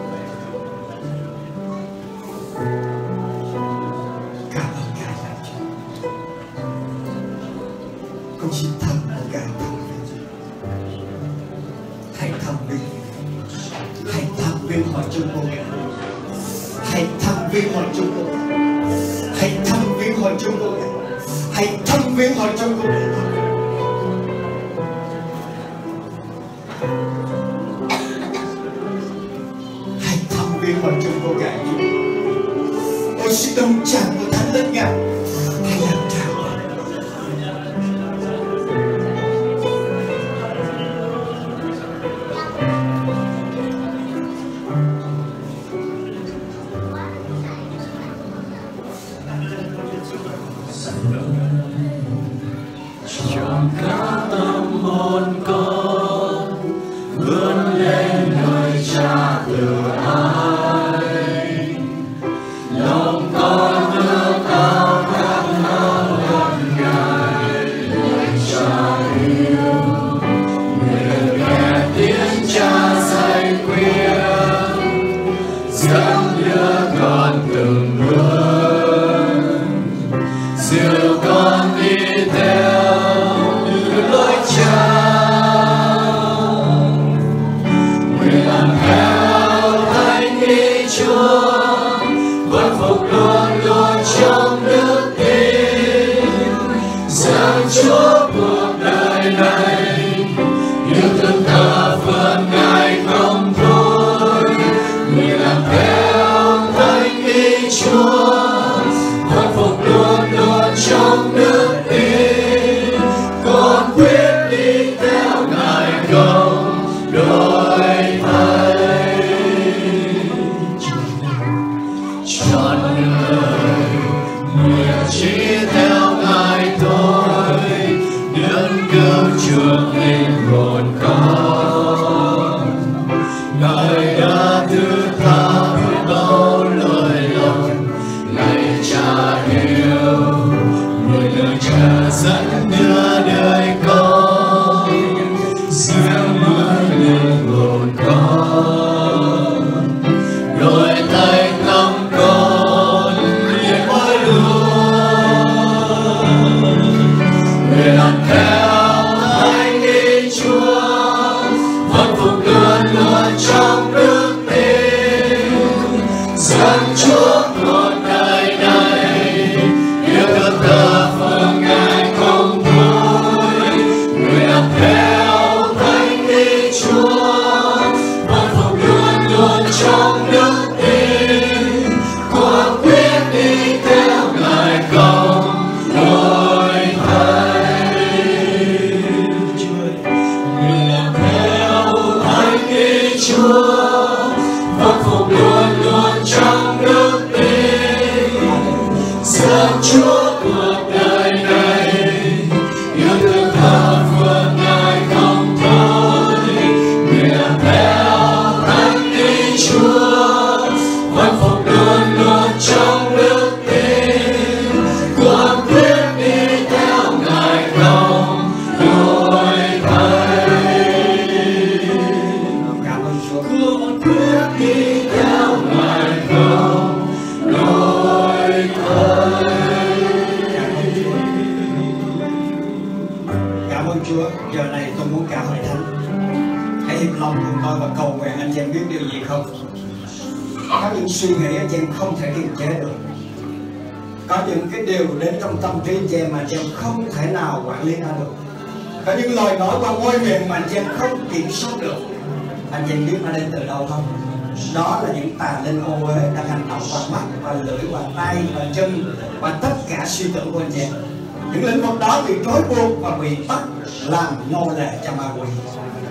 bị trói buộc và bị bắt làm nô lệ cho ma quỷ.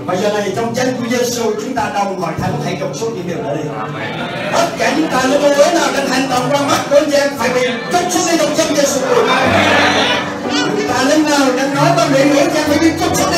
Và giờ này trong danh của Giêsu chúng ta đồng hội thánh, hãy trong số những điều đó đi. Tất cả chúng ta lúc bữa nào đang hành động ra mắt đơn gian phải bị trút số đi trong danh Giêsu ta lúc nào đang nói ba miệng ngữ gian phải bị trút xuống đi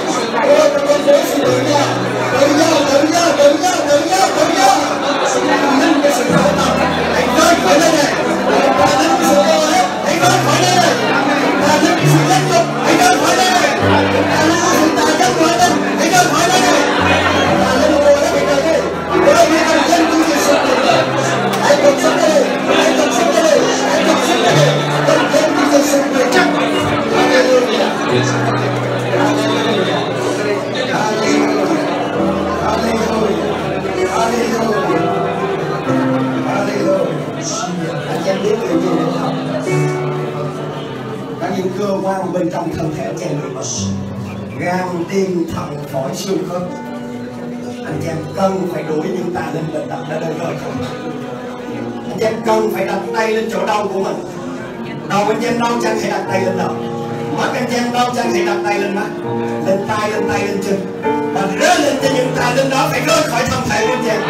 bên trong thân thể Telomeres gan tim, thận, phổi, xương khớp. Anh em cần phải đuổi những tà linh bệnh tật đã đơn rồi. Anh em cần phải đặt tay lên chỗ đau của mình. Đầu anh em đau chẳng thể đặt tay lên đầu. Mắt anh em đau chẳng thể đặt tay lên mắt. Lên tay lên tay, lên chân. Và rơi lên cho những tà linh đó, phải rơi khỏi thân thể của anh em.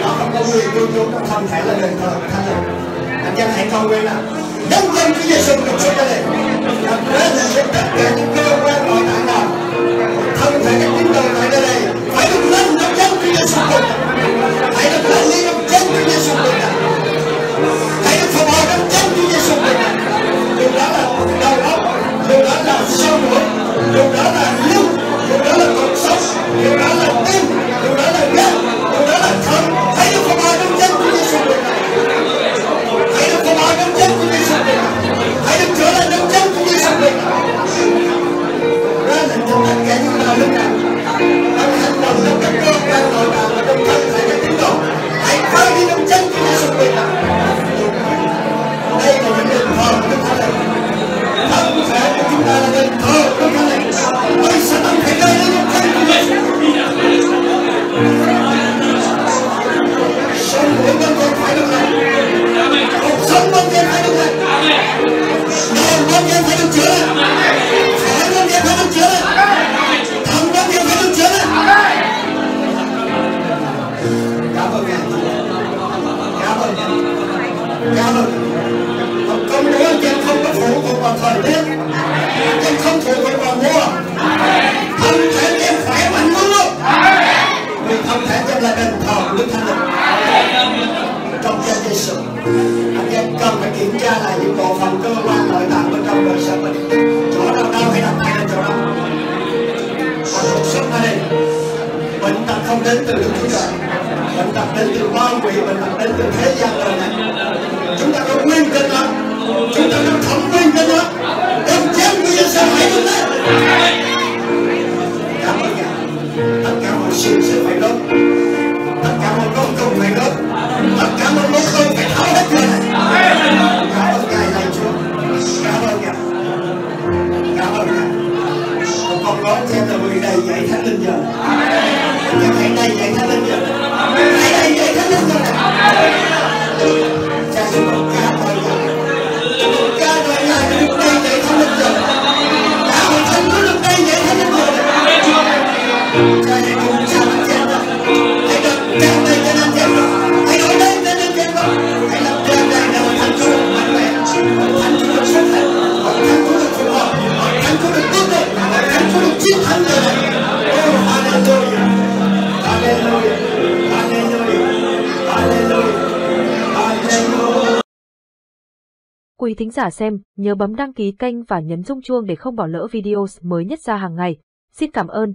Nó không có quyền cư trú trong thân thể là đời thờ thanh anh em hãy cầu nguyện nào nunca me deixa de chorar. Na praça de tapete, que eu vou botar na. Không thể cái tiếng đời này đây. Phải được lên nó chân của Giê-xu Kitô Hãy được lên lên nó chân của Giê-xu Kitô Hãy được phục hồi nó chân của Giê-xu Kitô Điều đó là đầu óc Điều đó là sâu mũi Điều đó là lưu Điều đó là cuộc sống Điều đó là tim. quý thính giả xem, nhớ bấm đăng ký kênh và nhấn rung chuông để không bỏ lỡ video mới nhất ra hàng ngày. Xin cảm ơn.